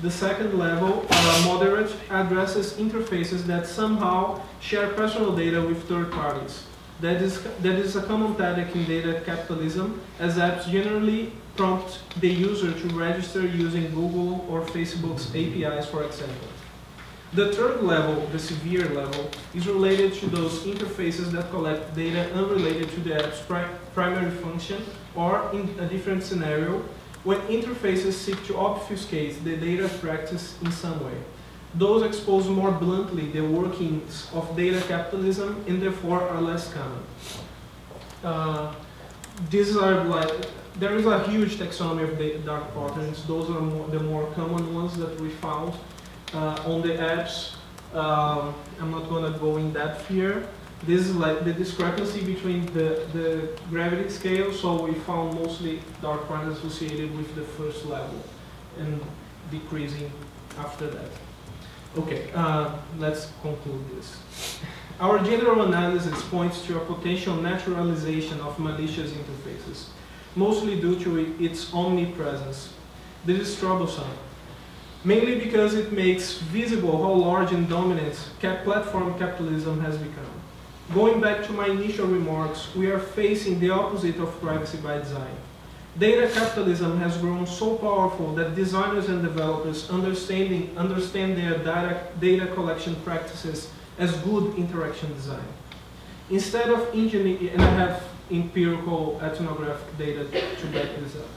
The second level are moderate addresses interfaces that somehow share personal data with third parties. That is, that is a common tactic in data capitalism, as apps generally prompt the user to register using Google or Facebook's APIs, for example. The third level, the severe level, is related to those interfaces that collect data unrelated to the app's pri primary function or in a different scenario, when interfaces seek to obfuscate the data practice in some way. Those expose more bluntly the workings of data capitalism and therefore are less common. Uh, these are like, there is a huge taxonomy of data dark patterns. Those are more, the more common ones that we found uh, on the apps. Um, I'm not going to go in depth here. This is like the discrepancy between the, the gravity scale. So we found mostly dark patterns associated with the first level and decreasing after that. Okay, uh, let's conclude this. Our general analysis points to a potential naturalization of malicious interfaces, mostly due to its omnipresence. This is troublesome, mainly because it makes visible how large and dominant cap platform capitalism has become. Going back to my initial remarks, we are facing the opposite of privacy by design. Data capitalism has grown so powerful that designers and developers understanding, understand their data, data collection practices as good interaction design. Instead of engineering, and I have empirical ethnographic data to back this up.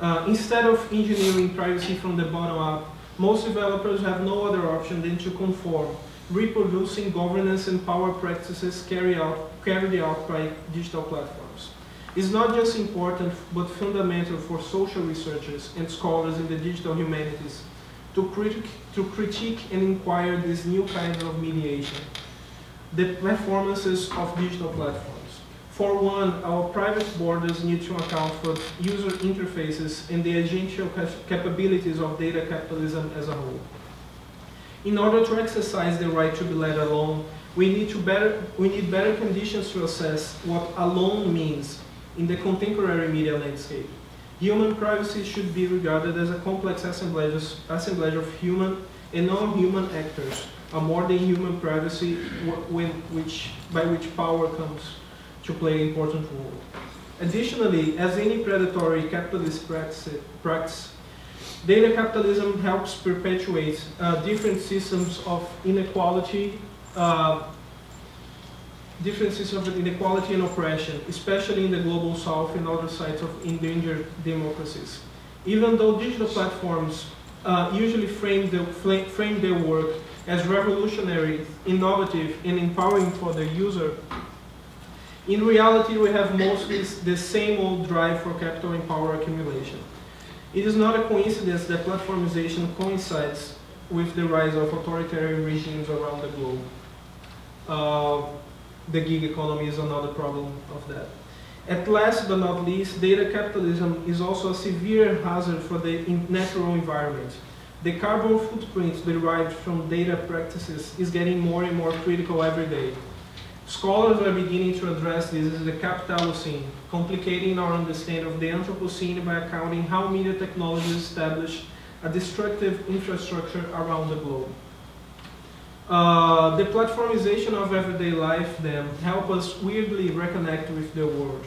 Uh, instead of engineering privacy from the bottom up, most developers have no other option than to conform, reproducing governance and power practices carried out, carried out by digital platforms. It's not just important, but fundamental for social researchers and scholars in the digital humanities to, critic, to critique and inquire these new kinds of mediation, the performances of digital platforms. For one, our private borders need to account for user interfaces and the agential capabilities of data capitalism as a whole. In order to exercise the right to be let alone, we need, to better, we need better conditions to assess what alone means in the contemporary media landscape. Human privacy should be regarded as a complex assemblage, assemblage of human and non-human actors, a more than human privacy which, by which power comes to play an important role. Additionally, as any predatory capitalist practice, practice data capitalism helps perpetuate uh, different systems of inequality, uh, different systems of inequality and oppression, especially in the global south and other sites of endangered democracies. Even though digital platforms uh, usually frame, the, frame their work as revolutionary, innovative, and empowering for the user, in reality we have mostly the same old drive for capital and power accumulation. It is not a coincidence that platformization coincides with the rise of authoritarian regimes around the globe. Uh, the gig economy is another problem of that. At last but not least, data capitalism is also a severe hazard for the natural environment. The carbon footprint derived from data practices is getting more and more critical every day. Scholars are beginning to address this as the Capitalocene, complicating our understanding of the Anthropocene by accounting how media technologies establish a destructive infrastructure around the globe. Uh, the platformization of everyday life, then, help us weirdly reconnect with the world.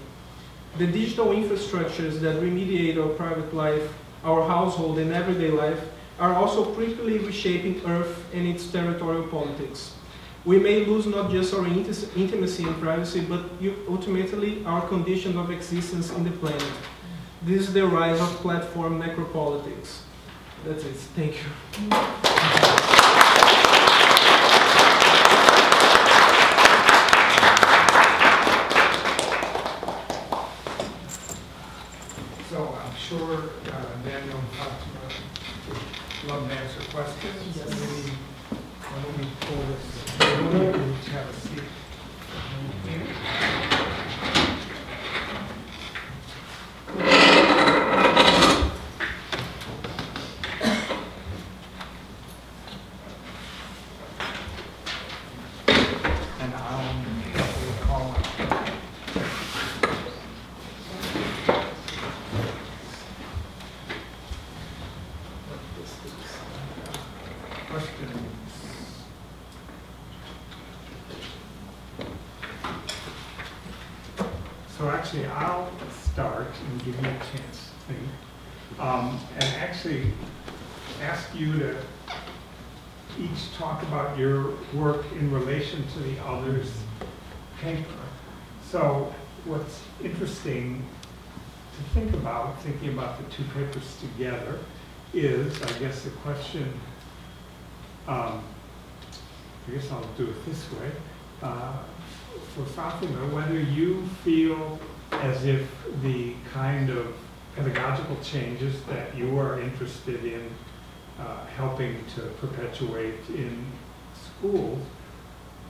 The digital infrastructures that remediate our private life, our household, and everyday life are also critically reshaping Earth and its territorial politics. We may lose not just our inti- intimacy and privacy, but ultimately our condition of existence in the planet. This is the rise of platform necropolitics. That's it. Thank you. So I'm sure uh, Daniel and Fatima would love to answer questions. Yes. Maybe, why don't we pull this, we can each have a seat. And I'll, we'll call it. Questions? So actually, I'll start and give you a chance to think. Um, and actually ask you to each talk about your work in relation to the other's paper. So what's interesting to think about, thinking about the two papers together, is, I guess, the question, um, I guess I'll do it this way, uh, for Fatima, whether you feel as if the kind of pedagogical changes that you are interested in uh, helping to perpetuate in schools,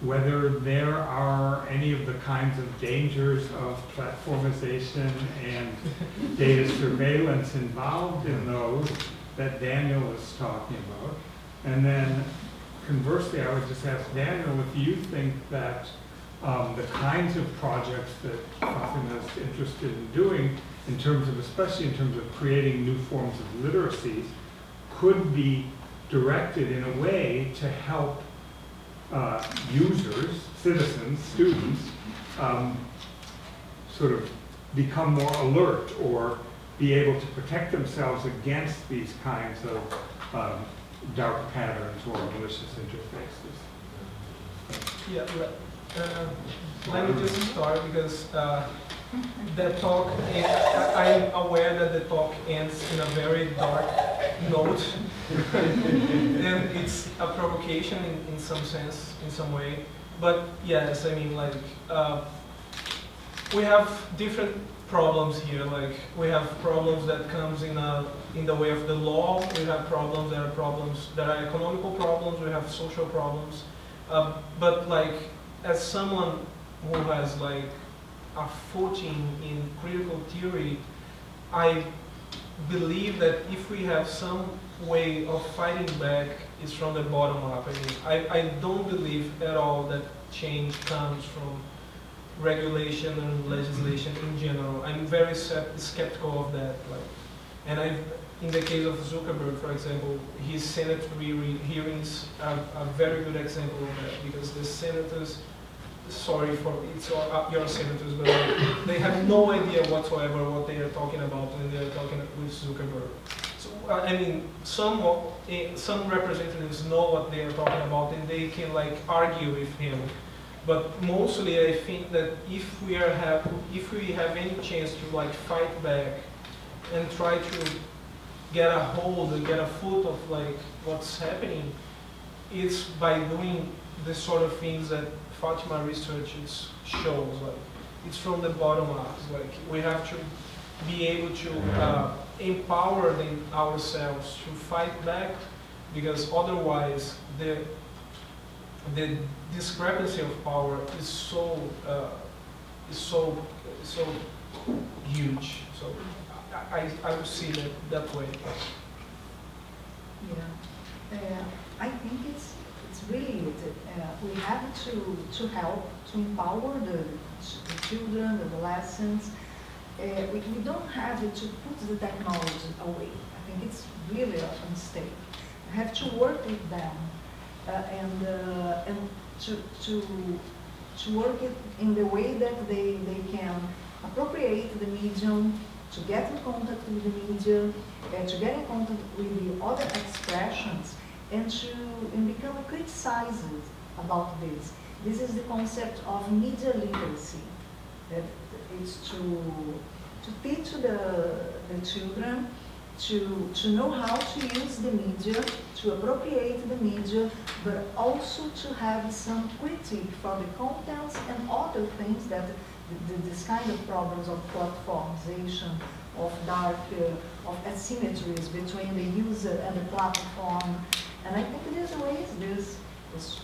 whether there are any of the kinds of dangers of platformization and data surveillance involved in those that Daniel was talking about. And then conversely, I would just ask Daniel if you think that um, the kinds of projects that Fatima is interested in doing, in terms of, especially in terms of creating new forms of literacies, could be directed in a way to help uh, users, citizens, students, um, sort of become more alert or be able to protect themselves against these kinds of um, dark patterns or malicious interfaces. Yeah, uh, let me just start because uh, the talk, I- I'm aware that the talk ends in a very dark note. and it's a provocation in, in some sense, in some way. But yes, I mean, like, uh, we have different problems here. Like, we have problems that comes in a, in the way of the law. We have problems that are problems that are economical problems. We have social problems. Uh, but like, as someone who has like a footing in critical theory, I believe that if we have some way of fighting back, it's from the bottom up. I mean, I, I don't believe at all that change comes from regulation and legislation in general. I'm very skeptical of that. Like, and I, in the case of Zuckerberg, for example, his Senate hearings are a very good example of that because the senators, sorry for it's uh, your senators, but they have no idea whatsoever what they are talking about when they are talking with Zuckerberg. So uh, I mean, some eh, some representatives know what they are talking about and they can like argue with him. But mostly, I think that if we are have if we have any chance to like fight back and try to get a hold and get a foot of like what's happening, it's by doing the sort of things that Fatima research is, shows. Like it's from the bottom up. Like we have to be able to uh, empower them ourselves to fight back, because otherwise the the discrepancy of power is so uh, is so so huge. So I, I, would see it that way. Yeah, uh, I think it's, it's really, uh, we have to, to help, to empower the, the children, the adolescents. Uh, we, we don't have to put the technology away. I think it's really a mistake. We have to work with them uh, and, uh, and to, to, to work it in the way that they, they can appropriate the medium, to get in contact with the media, uh, to get in contact with the other expressions, and to and become criticizers about this. This is the concept of media literacy. That it's to, to teach the, the children to, to know how to use the media, to appropriate the media, but also to have some critique for the contents and other things that th- th- this kind of problems of platformization, of dark, uh, of asymmetries between the user and the platform. And I think there's ways this, this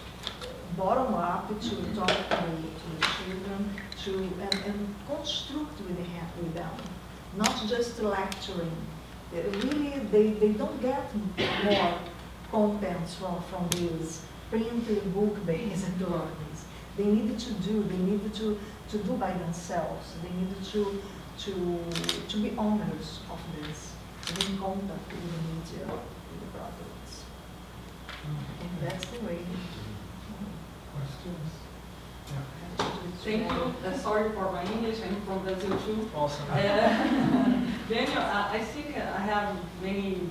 bottom up to talk to the, to the children, to, and, and construct with, the, with them, not just lecturing. Uh, Really, they, they don't get more contents from, from these printed book-based learnings. They need to do, they need to, to do by themselves. They need to, to, to be owners of this, to be in contact with the media, with the products. And that's the way. Questions? Thank you. Uh, sorry for my English. I'm from Brazil too. Awesome. Uh, Daniel, I, I think I have many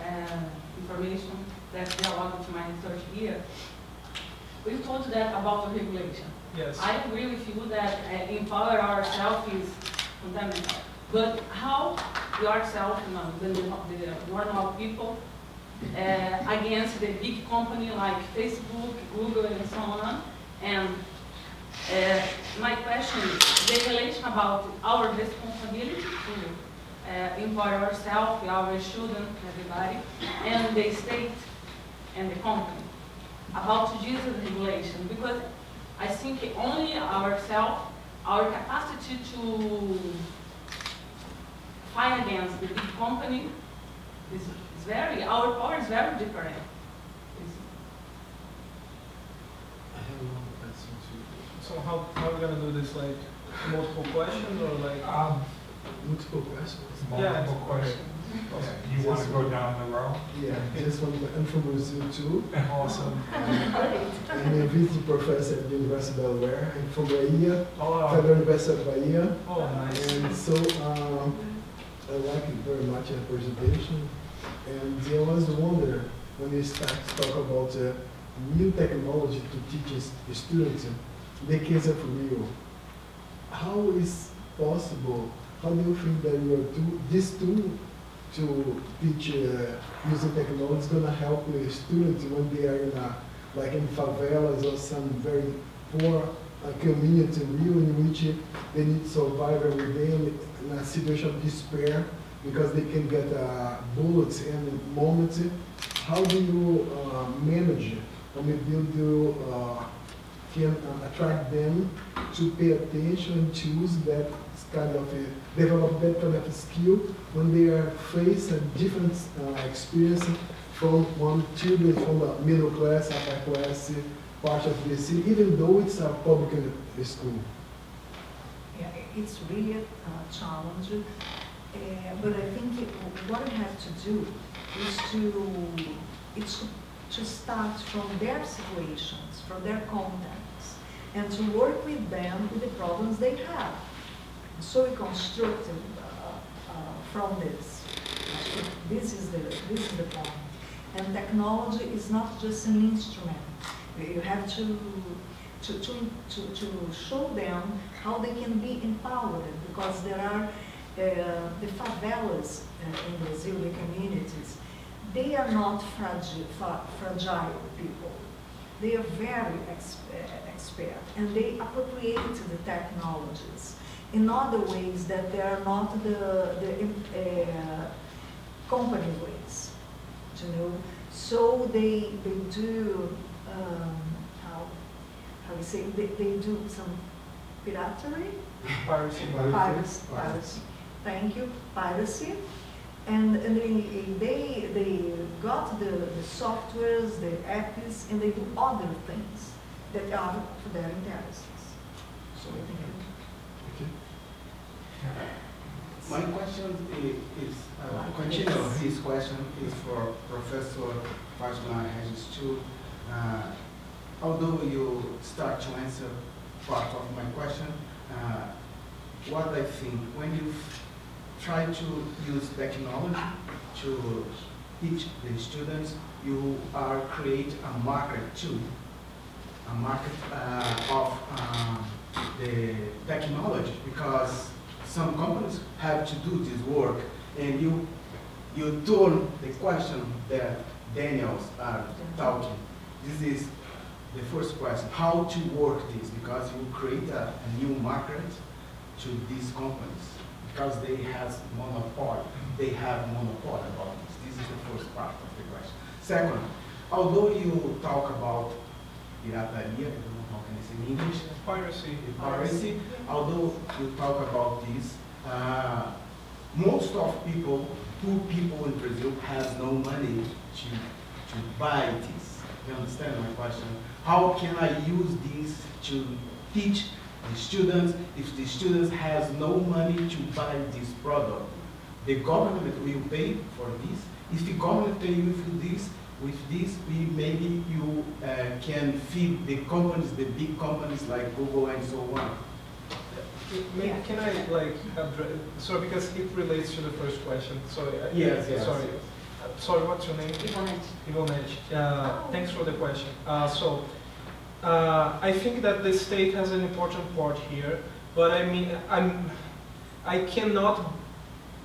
uh, information that relevant to my research here. We told that about the regulation. Yes. I agree with you that uh, empower ourselves is fundamental. But how yourself, you know, the, the normal people, uh, against the big company like Facebook, Google, and so on. And uh, my question is, the relation about our responsibility to uh, empower ourselves, our students, everybody, and the state and the company about this regulation, because I think only ourselves, our capacity to fight against the big company is, is very, our power is very different. I have one question too. So how, how are we gonna do this, like multiple questions or like? Um, Multiple questions. Yeah, multiple okay. You want to go down the row? Yeah, just from, I'm from Brazil too. Awesome. I'm a visiting professor at the University of Delaware. I'm from Bahia, Oh, Federal University of Bahia. oh, nice. And so um, I like it very much your presentation. And I always wonder when you start to talk about uh, new technology to teach the students, the case of Rio. How is possible? How do you think that your tool, this tool to teach uh, using technology is going to help the students when they are in a, like in favelas or some very poor uh, community Rio in which they need to survive every day in a situation of despair because they can get uh, bullets in moments. How do you uh, manage or maybe do you uh, can uh, attract them to pay attention and choose that kind of a, develop that kind of skill when they are faced a different uh, experience from one children from the middle class, upper class part of the city, even though it's a public uh, school. Yeah, it's really a challenge, uh, but I think it- what we have to do is to, it's to- start from their situations, from their contexts, and to work with them with the problems they have. So we constructed uh, uh, from this. This is the, this is the point. And technology is not just an instrument. You have to, to, to, to, to show them how they can be empowered, because there are, uh, the favelas uh, in Brazil, the communities, they are not fragile, fra- fragile people. They are very ex- uh, expert, and they appropriate the technologies in other ways that they are not the, the uh, company ways, you know. So they, they do, um, how, how we say, they, they do some piratery, Piracy. piracy, piracy, thank you, piracy. And, and they, they, they got the, the softwares, the apps, and they do other things that are for their interests. So I think My question is, uh, continue, his question is for Professor Fátima Regis too. Uh, Although you start to answer part of my question, uh, what I think, when you try to use technology to teach the students, you are create a market too a market uh, of um, the technology because some companies have to do this work and you you turn the question that Daniels are talking. This is the first question, how to work this because you create a, a new market to these companies because they have monopoly. They have monopoly about this. This is the first part of the question. Second, although you talk about pirataria, in English, Piracy. piracy, although you talk about this, uh, most of people, poor people in Brazil has no money to, to buy this. You understand my question? How can I use this to teach the students if the students has no money to buy this product? The government will pay for this. If the government pay you for this, with this, we maybe you uh, can feed the companies, the big companies like Google and so on. May, can I like address, sorry, because it relates to the first question, sorry. I- Yes, yes. Sorry. Uh, Sorry, what's your name? Ivonete. Ivonete. Uh, thanks for the question. Uh, so, uh, I think that the state has an important part here, but I mean, I'm, I cannot,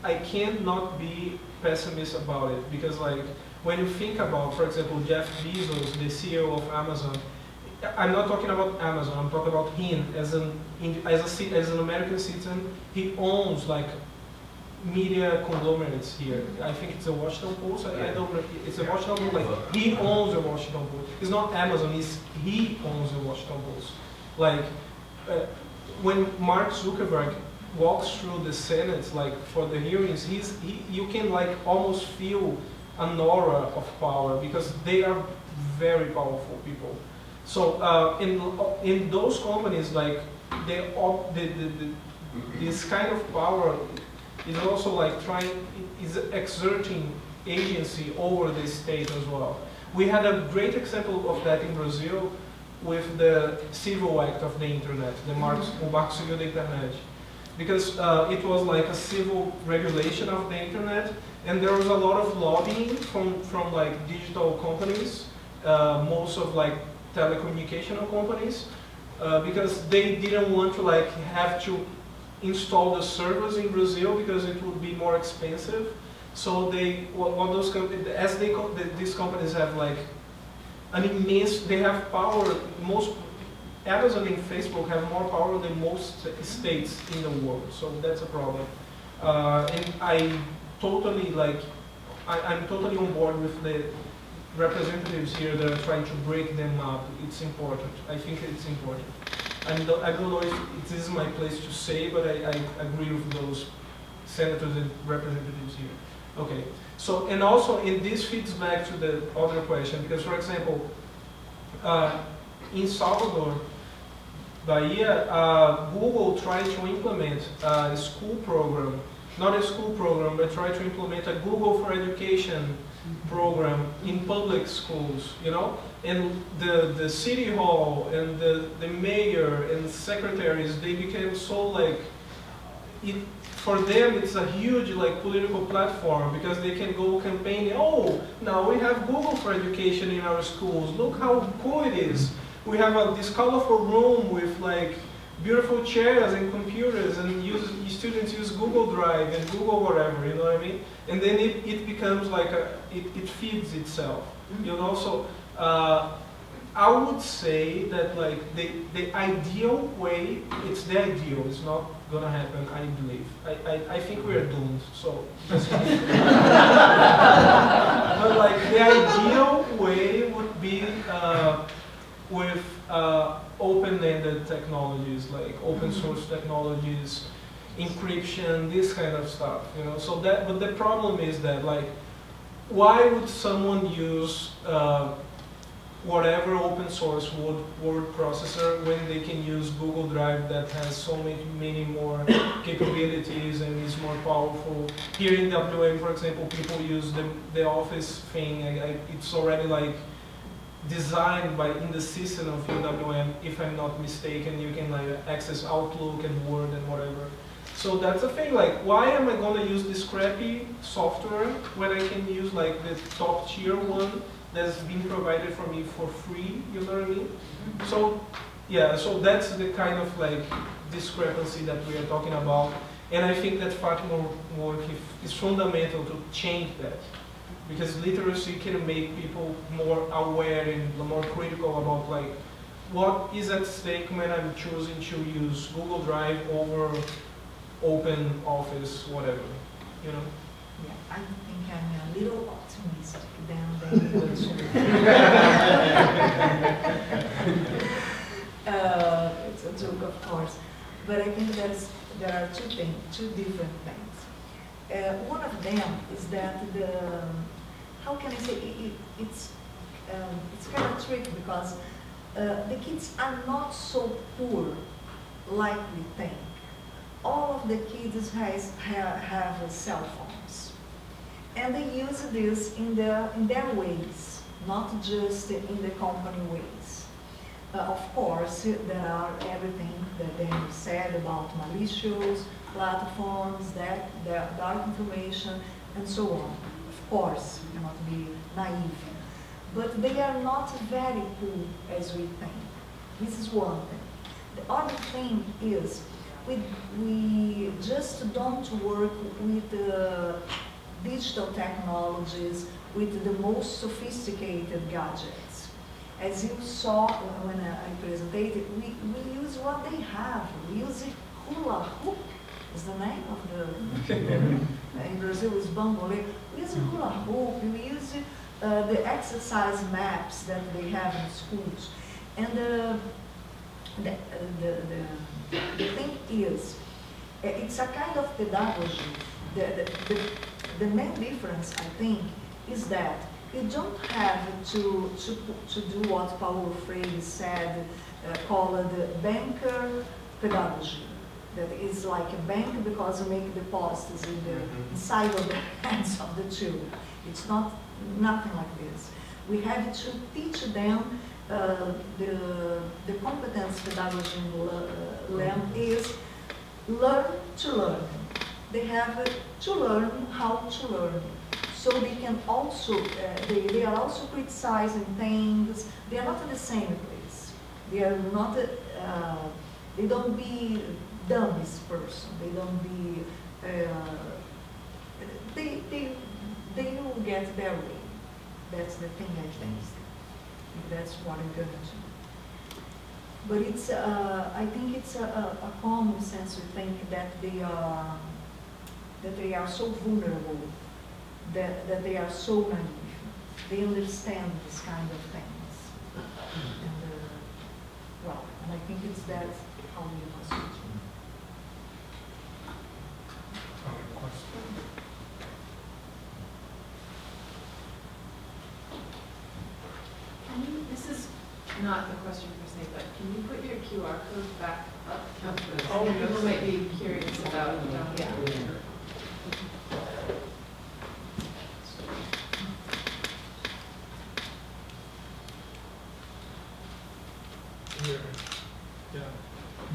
I cannot be pessimist about it because like, when you think about, for example, Jeff Bezos, the CEO of Amazon, I'm not talking about Amazon. I'm talking about him as an as a as an American citizen. He owns like media conglomerates here. I think it's a Washington Post. I, I don't know. It's a Washington Post. Like he owns the Washington Post. It's not Amazon. It's he owns the Washington Post. Like uh, when Mark Zuckerberg walks through the Senate, like for the hearings, he's he, you can like almost feel an aura of power because they are very powerful people. So uh, in in those companies, like they the, the, the this kind of power is also like trying is exerting agency over the state as well. We had a great example of that in Brazil with the Civil Act of the Internet, the o Marco Civil da Internet, because uh, it was like a civil regulation of the internet, and there was a lot of lobbying from from like digital companies, uh, most of like telecommunication companies, uh, because they didn't want to like have to install the servers in Brazil because it would be more expensive. So they, what, what those as they, these companies have like an immense, they have power, most, Amazon and Facebook have more power than most states in the world, so that's a problem. Uh, and I totally like, I, I'm totally on board with the representatives here that are trying to break them up. It's important. I think it's important. I'm do- I don't know if it is my place to say, but I, I agree with those senators and representatives here. Okay, so, and also, and this feeds back to the other question, because for example, uh, in Salvador, Bahia, uh, Google tried to implement a school program, not a school program, but try to implement a Google for Education program in public schools, you know? And the, the city hall and the, the mayor and secretaries, they became so like, it, for them it's a huge like political platform because they can go campaigning, oh, now we have Google for Education in our schools, look how cool it is. We have a, this colorful room with like beautiful chairs and computers and use, students use Google Drive and Google whatever, you know what I mean? And then it, it becomes like a, it, it feeds itself, you know? So uh, I would say that like the, the ideal way, it's the ideal, it's not gonna happen, I believe. I, I, I think we're doomed, so. but like the ideal way would be uh, with uh, open-ended technologies, like open source technologies, encryption, this kind of stuff, you know. So that, but the problem is that like, why would someone use uh, whatever open source word, word processor when they can use Google Drive that has so many, many more capabilities and is more powerful. Here in WM, for example, people use the, the Office thing. I, I, it's already like designed by in the system of UWM, if I'm not mistaken. You can like access Outlook and Word and whatever. So that's the thing, like, why am I gonna use this crappy software when I can use like the top tier one that's been provided for me for free, you know what I mean? Mm-hmm. So, yeah, so that's the kind of like discrepancy that we are talking about. And I think that Fatima work is- is fundamental to change that. Because literacy can make people more aware and more critical about like, what is at stake when I'm choosing to use Google Drive over Open Office, whatever, you know? Yeah, I think I'm a little optimistic than the Uh, It's a joke, of course, but I think there's, there are two things, two different things. Uh, One of them is that the, how can I say, i- i- it's, um, it's kind of tricky because uh, the kids are not so poor like we think. All of the kids has, have, have cell phones. And they use this in their, in their ways, not just in the company ways. Uh, of course, there are everything that Daniel said about malicious platforms, that, that dark information, and so on. Of course, cannot be naive. But they are not very cool as we think. This is one thing. The other thing is, we, we just don't work with the digital technologies, with the most sophisticated gadgets. As you saw when I presented, we, we use what they have. We use hula hoop, is the name of the, Brazil is bambolê. We use hula hoop, we use uh, the exercise maps that they have in schools. And uh, the, the, the, the thing is, uh, it's a kind of pedagogy. The, the, the, main difference, I think, is that you don't have to, to, to do what Paulo Freire said, uh, called the banker pedagogy. That is like a bank because you make deposits in the inside of the hands of the children. It's not nothing like this. We have to teach them uh, the, the competence pedagogy in le- LEM is learn to learn. They have to learn how to learn. So they can also, uh, they, they are also criticizing things. They are not in the same place. They are not, uh, they don't be dummies person. They don't be, uh, they, they, they will get their way. That's the thing I think. That's what I'm gonna do. But it's, uh, I think it's a, a, common sense to think that they are, that they are so vulnerable, that, that they are so naive. They understand this kind of things. And, uh, well, and I think it's that how we must do. Other questions? Can you, this is not a question per se, but can you put your QR code back up? Oh, yes. People might be curious about, you know, yeah. Here. Yeah.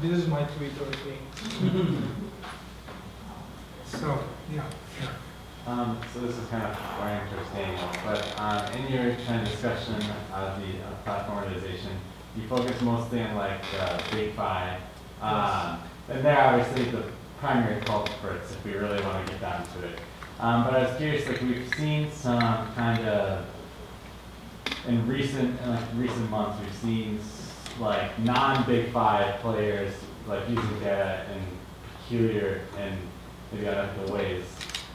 This is my Twitter thing. Mm-hmm. So, yeah, sure. Um, so this is kind of interesting, but um, in your kind of discussion of the uh, platformization, you focus mostly on like uh, Big Five. Um, and they're obviously the primary culprits if we really want to get down to it. Um, but I was curious, like we've seen some kind of in recent in like recent months, we've seen like non-Big Five players like using data in peculiar and maybe unethical ways.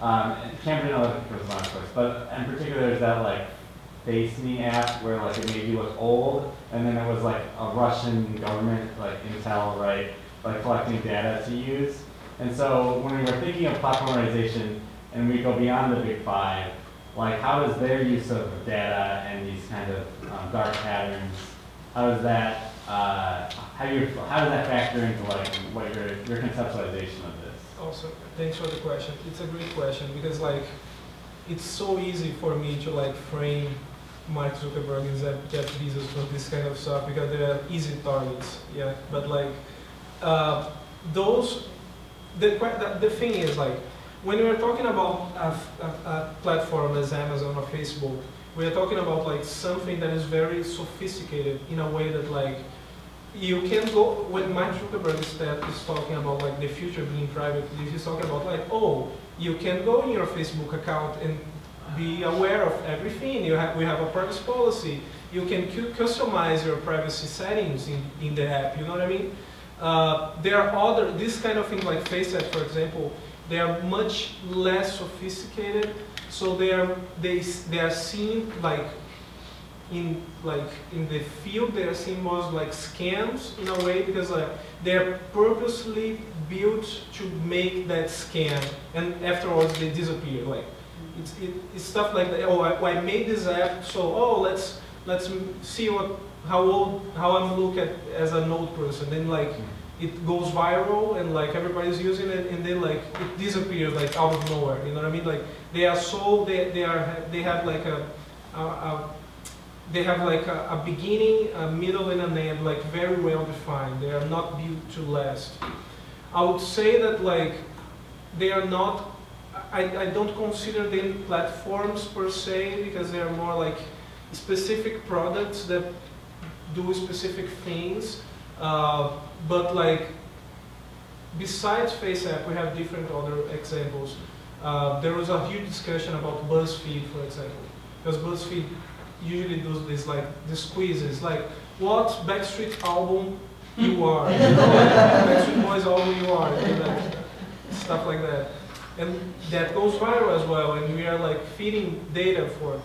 Um, Cambridge Analytica one, of course, but in particular, there's that like Face Me app where like it made you look old, and then it was like a Russian government, like Intel, right, like collecting data to use. And so when we were thinking of platformization and we go beyond the big five, like how does their use of data and these kind of um, dark patterns, how does that, uh, how you, how does that factor into like what your, your conceptualization of this? Also, thanks for the question. It's a great question because like it's so easy for me to like frame Mark Zuckerberg and Jeff Bezos for this kind of stuff because they're easy targets. Yeah, but like uh, those, the, the the thing is like when we're talking about a platform as Amazon or Facebook, We are talking about like something that is very sophisticated in a way that like you can go when Mike Zuckerberg is, is talking about like the future being private. He's talking about like oh you can go in your Facebook account and be aware of everything. You have we have a privacy policy. You can cu- customize your privacy settings in, in the app. You know what I mean? Uh, there are other this kind of thing like FaceApp, for example. They are much less sophisticated, so they are they they are seen like in like in the field they are seen more as like scams in a way because like they're purposely built to make that scam and afterwards they disappear like it's, it, it's stuff like that. Oh I, I made this app so oh let's let's see what how old how I'm look at as an old person. Then like it goes viral and like everybody's using it and then like it disappears like out of nowhere. You know what I mean? Like they are so they, they are they have like a, a, a they have like a, a beginning, a middle, and an end, like very well defined. They are not built to last. I would say that like they are not. I, I don't consider them platforms per se because they are more like specific products that do specific things. Uh, but like besides FaceApp, we have different other examples. Uh, there was a huge discussion about BuzzFeed, for example, because BuzzFeed usually does this like this quizzes like what Backstreet album you hmm. are, you know, like, Backstreet Boys album you are, and like, stuff like that, and that goes viral as well, and we are like feeding data for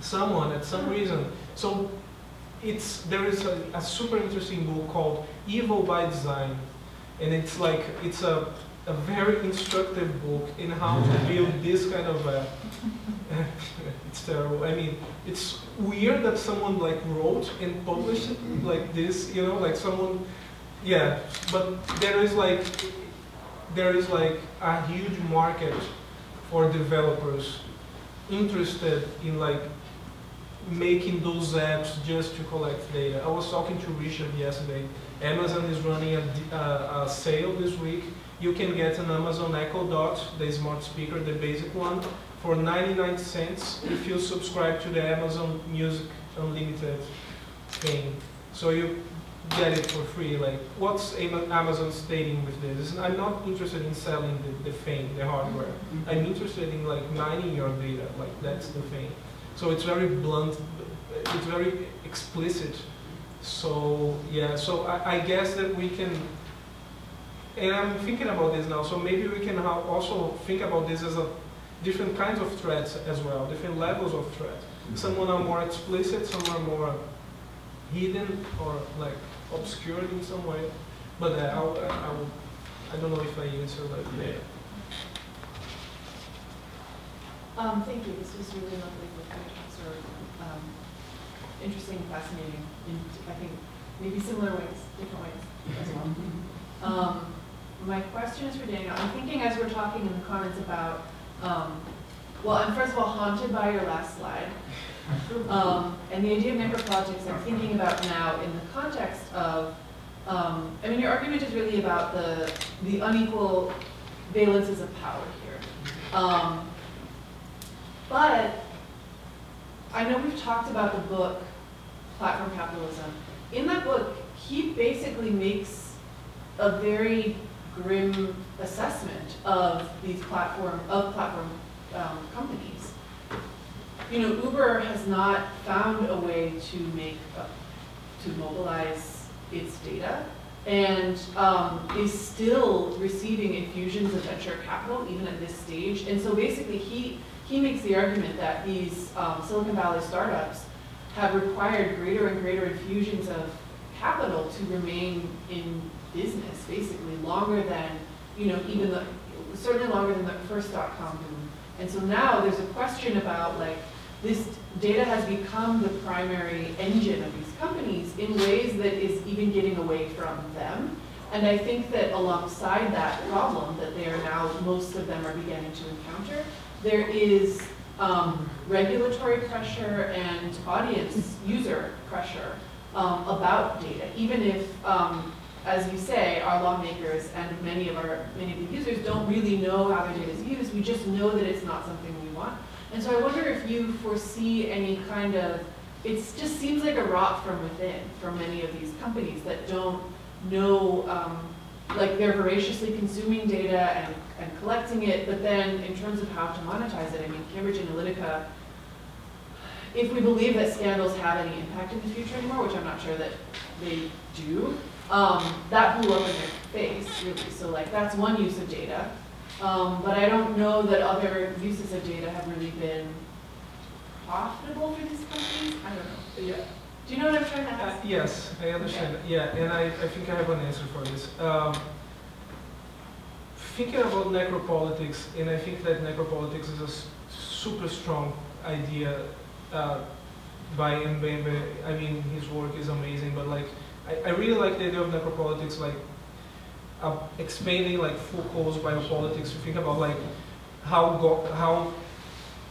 someone at some reason. So it's there is a, a super interesting book called Evil by Design, and it's like it's a a very instructive book in how to build this kind of a it's terrible. I mean, it's weird that someone like wrote and published it like this, you know, like someone, yeah. But there is like, there is like a huge market for developers interested in like making those apps just to collect data. I was talking to Richard yesterday. Amazon is running a, d- uh, a sale this week. You can get an Amazon Echo Dot, the smart speaker, the basic one, for 99 cents if you subscribe to the Amazon Music Unlimited thing. So you get it for free. Like, what's Ama- Amazon stating with this? I'm not interested in selling the, the thing, the hardware. I'm interested in like mining your data. Like that's the thing. So it's very blunt. It's very explicit. So yeah. So I, I guess that we can. And I'm thinking about this now. So maybe we can ha- also think about this as a different kinds of threats as well, different levels of threat. Some are more explicit, some are more hidden or like obscured in some way. But uh, I'll, I'll, I don't know if I answered like that. Um, thank you, this was really lovely, with sort of, um, interesting, fascinating, in, I think, maybe similar ways, different ways as well. Um, my question is for Daniel, I'm thinking as we're talking in the comments about, um, well, I'm first of all haunted by your last slide. Um, and the idea of projects, I'm thinking about now in the context of, um, I mean, your argument is really about the, the unequal valences of power here. Um, but I know we've talked about the book, Platform Capitalism. In that book, he basically makes a very grim assessment of these platform, of platform um, companies. You know, Uber has not found a way to make, uh, to mobilize its data and um, is still receiving infusions of venture capital even at this stage. And so basically he, he makes the argument that these um, Silicon Valley startups have required greater and greater infusions of capital to remain in business, basically, longer than, you know, even the, certainly longer than the first dot-com boom. And so now there's a question about, like, this data has become the primary engine of these companies in ways that is even getting away from them. And I think that alongside that problem that they are now, most of them are beginning to encounter, there is um, regulatory pressure and audience user pressure um, about data. Even if, um, as you say, our lawmakers and many of our, many of the users don't really know how their data is used. We just know that it's not something we want. And so I wonder if you foresee any kind of, it just seems like a rot from within for many of these companies that don't know, um, like they're voraciously consuming data and, and collecting it, but then in terms of how to monetize it, I mean, Cambridge Analytica, if we believe that scandals have any impact in the future anymore, which I'm not sure that they do, um, that blew up in their face, really. So like, that's one use of data. Um, but I don't know that other uses of data have really been profitable for these companies. I don't know. But yeah. Do you know what I'm trying to Uh, ask? Yes, I understand. Yeah, and I, I think I have an answer for this. Um, thinking about necropolitics, and I think that necropolitics is a s- super strong idea uh, by Mbembe. I mean, his work is amazing, but like, I, I really like the idea of necropolitics, like uh, expanding like Foucault's biopolitics to think about like how go how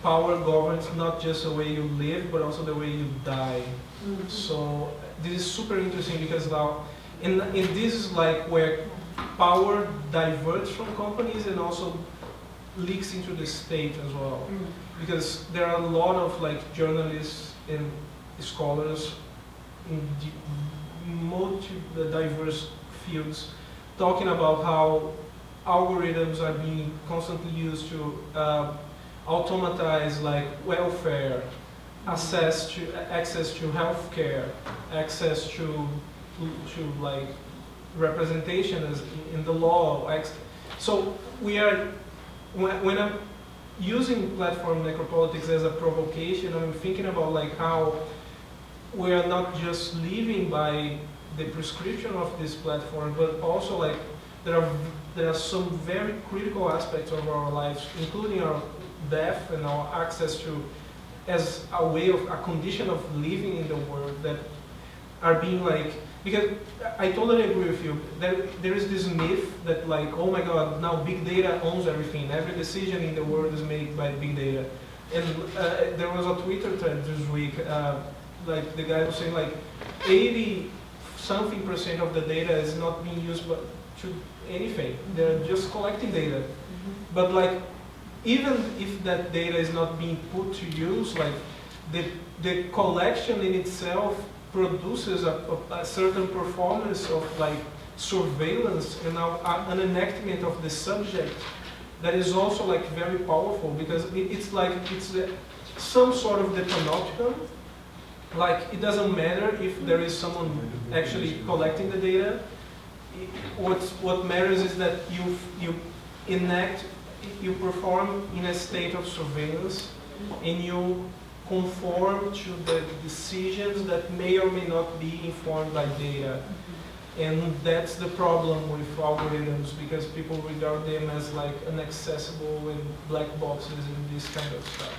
power governs not just the way you live, but also the way you die. Mhm. So this is super interesting because now, and, and this is like where power diverts from companies and also leaks into the state as well. Mm. Because there are a lot of like journalists and scholars in multi diverse fields talking about how algorithms are being constantly used to uh, automatize like welfare, access to access to healthcare, access to to like representation as in the law. So we are when, when I'm using platform necropolitics as a provocation, I'm thinking about like how we are not just living by the prescription of this platform, but also like there are there are some very critical aspects of our lives, including our death and our access to as a way of a condition of living in the world that are being like because I totally agree with you. There, there is this myth that like, oh my God, now big data owns everything. Every decision in the world is made by big data. And uh, there was a Twitter thread this week, uh, like the guy was saying like, 80 something percent of the data is not being used to anything. They're just collecting data. Mm-hmm. But like, even if that data is not being put to use, like the, the collection in itself produces a, a, a certain performance of like surveillance and now a- an enactment of the subject that is also like very powerful because it, it's like it's the, some sort of the panopticon. Like it doesn't matter if there is someone actually collecting the data. What's, what matters is that you you enact you perform in a state of surveillance and you conform to the decisions that may or may not be informed by data. And that's the problem with algorithms because people regard them as like inaccessible and black boxes and this kind of stuff.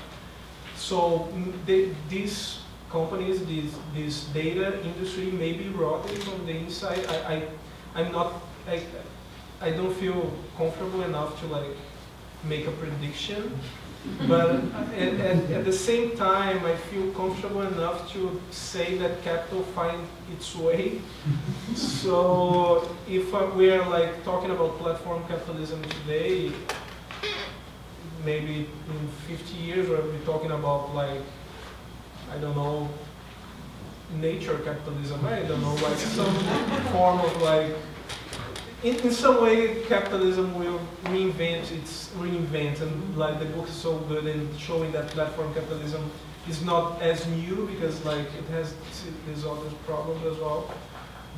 So they, these companies, these, this data industry may be rotting from the inside. I, I, I'm not, I, I don't feel comfortable enough to like make a prediction. But at, at, at the same time, I feel comfortable enough to say that capital finds its way. so if we are like talking about platform capitalism today, maybe in 50 years we'll be talking about like, I don't know, nature capitalism. I don't know, like some form of like in, in some way, capitalism will reinvent its reinvent, and like the book is so good in showing that platform capitalism is not as new because like it has these other problems as well.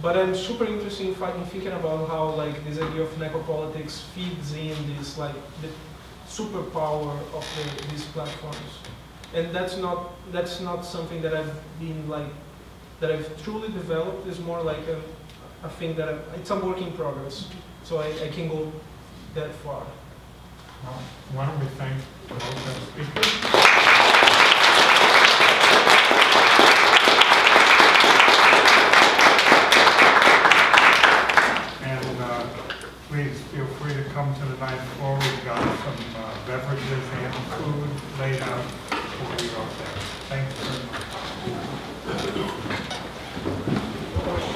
But I'm super interested in, thinking about how like this idea of necropolitics feeds in this like the superpower of the, these platforms, and that's not that's not something that I've been like that I've truly developed. It's more like a a thing that I- it's a work in progress, so I, I can go that far. Well, Why don't we thank our speakers? And uh, please feel free to come to the ninth floor. We've got some uh, beverages and food laid out out there. Thank you very much.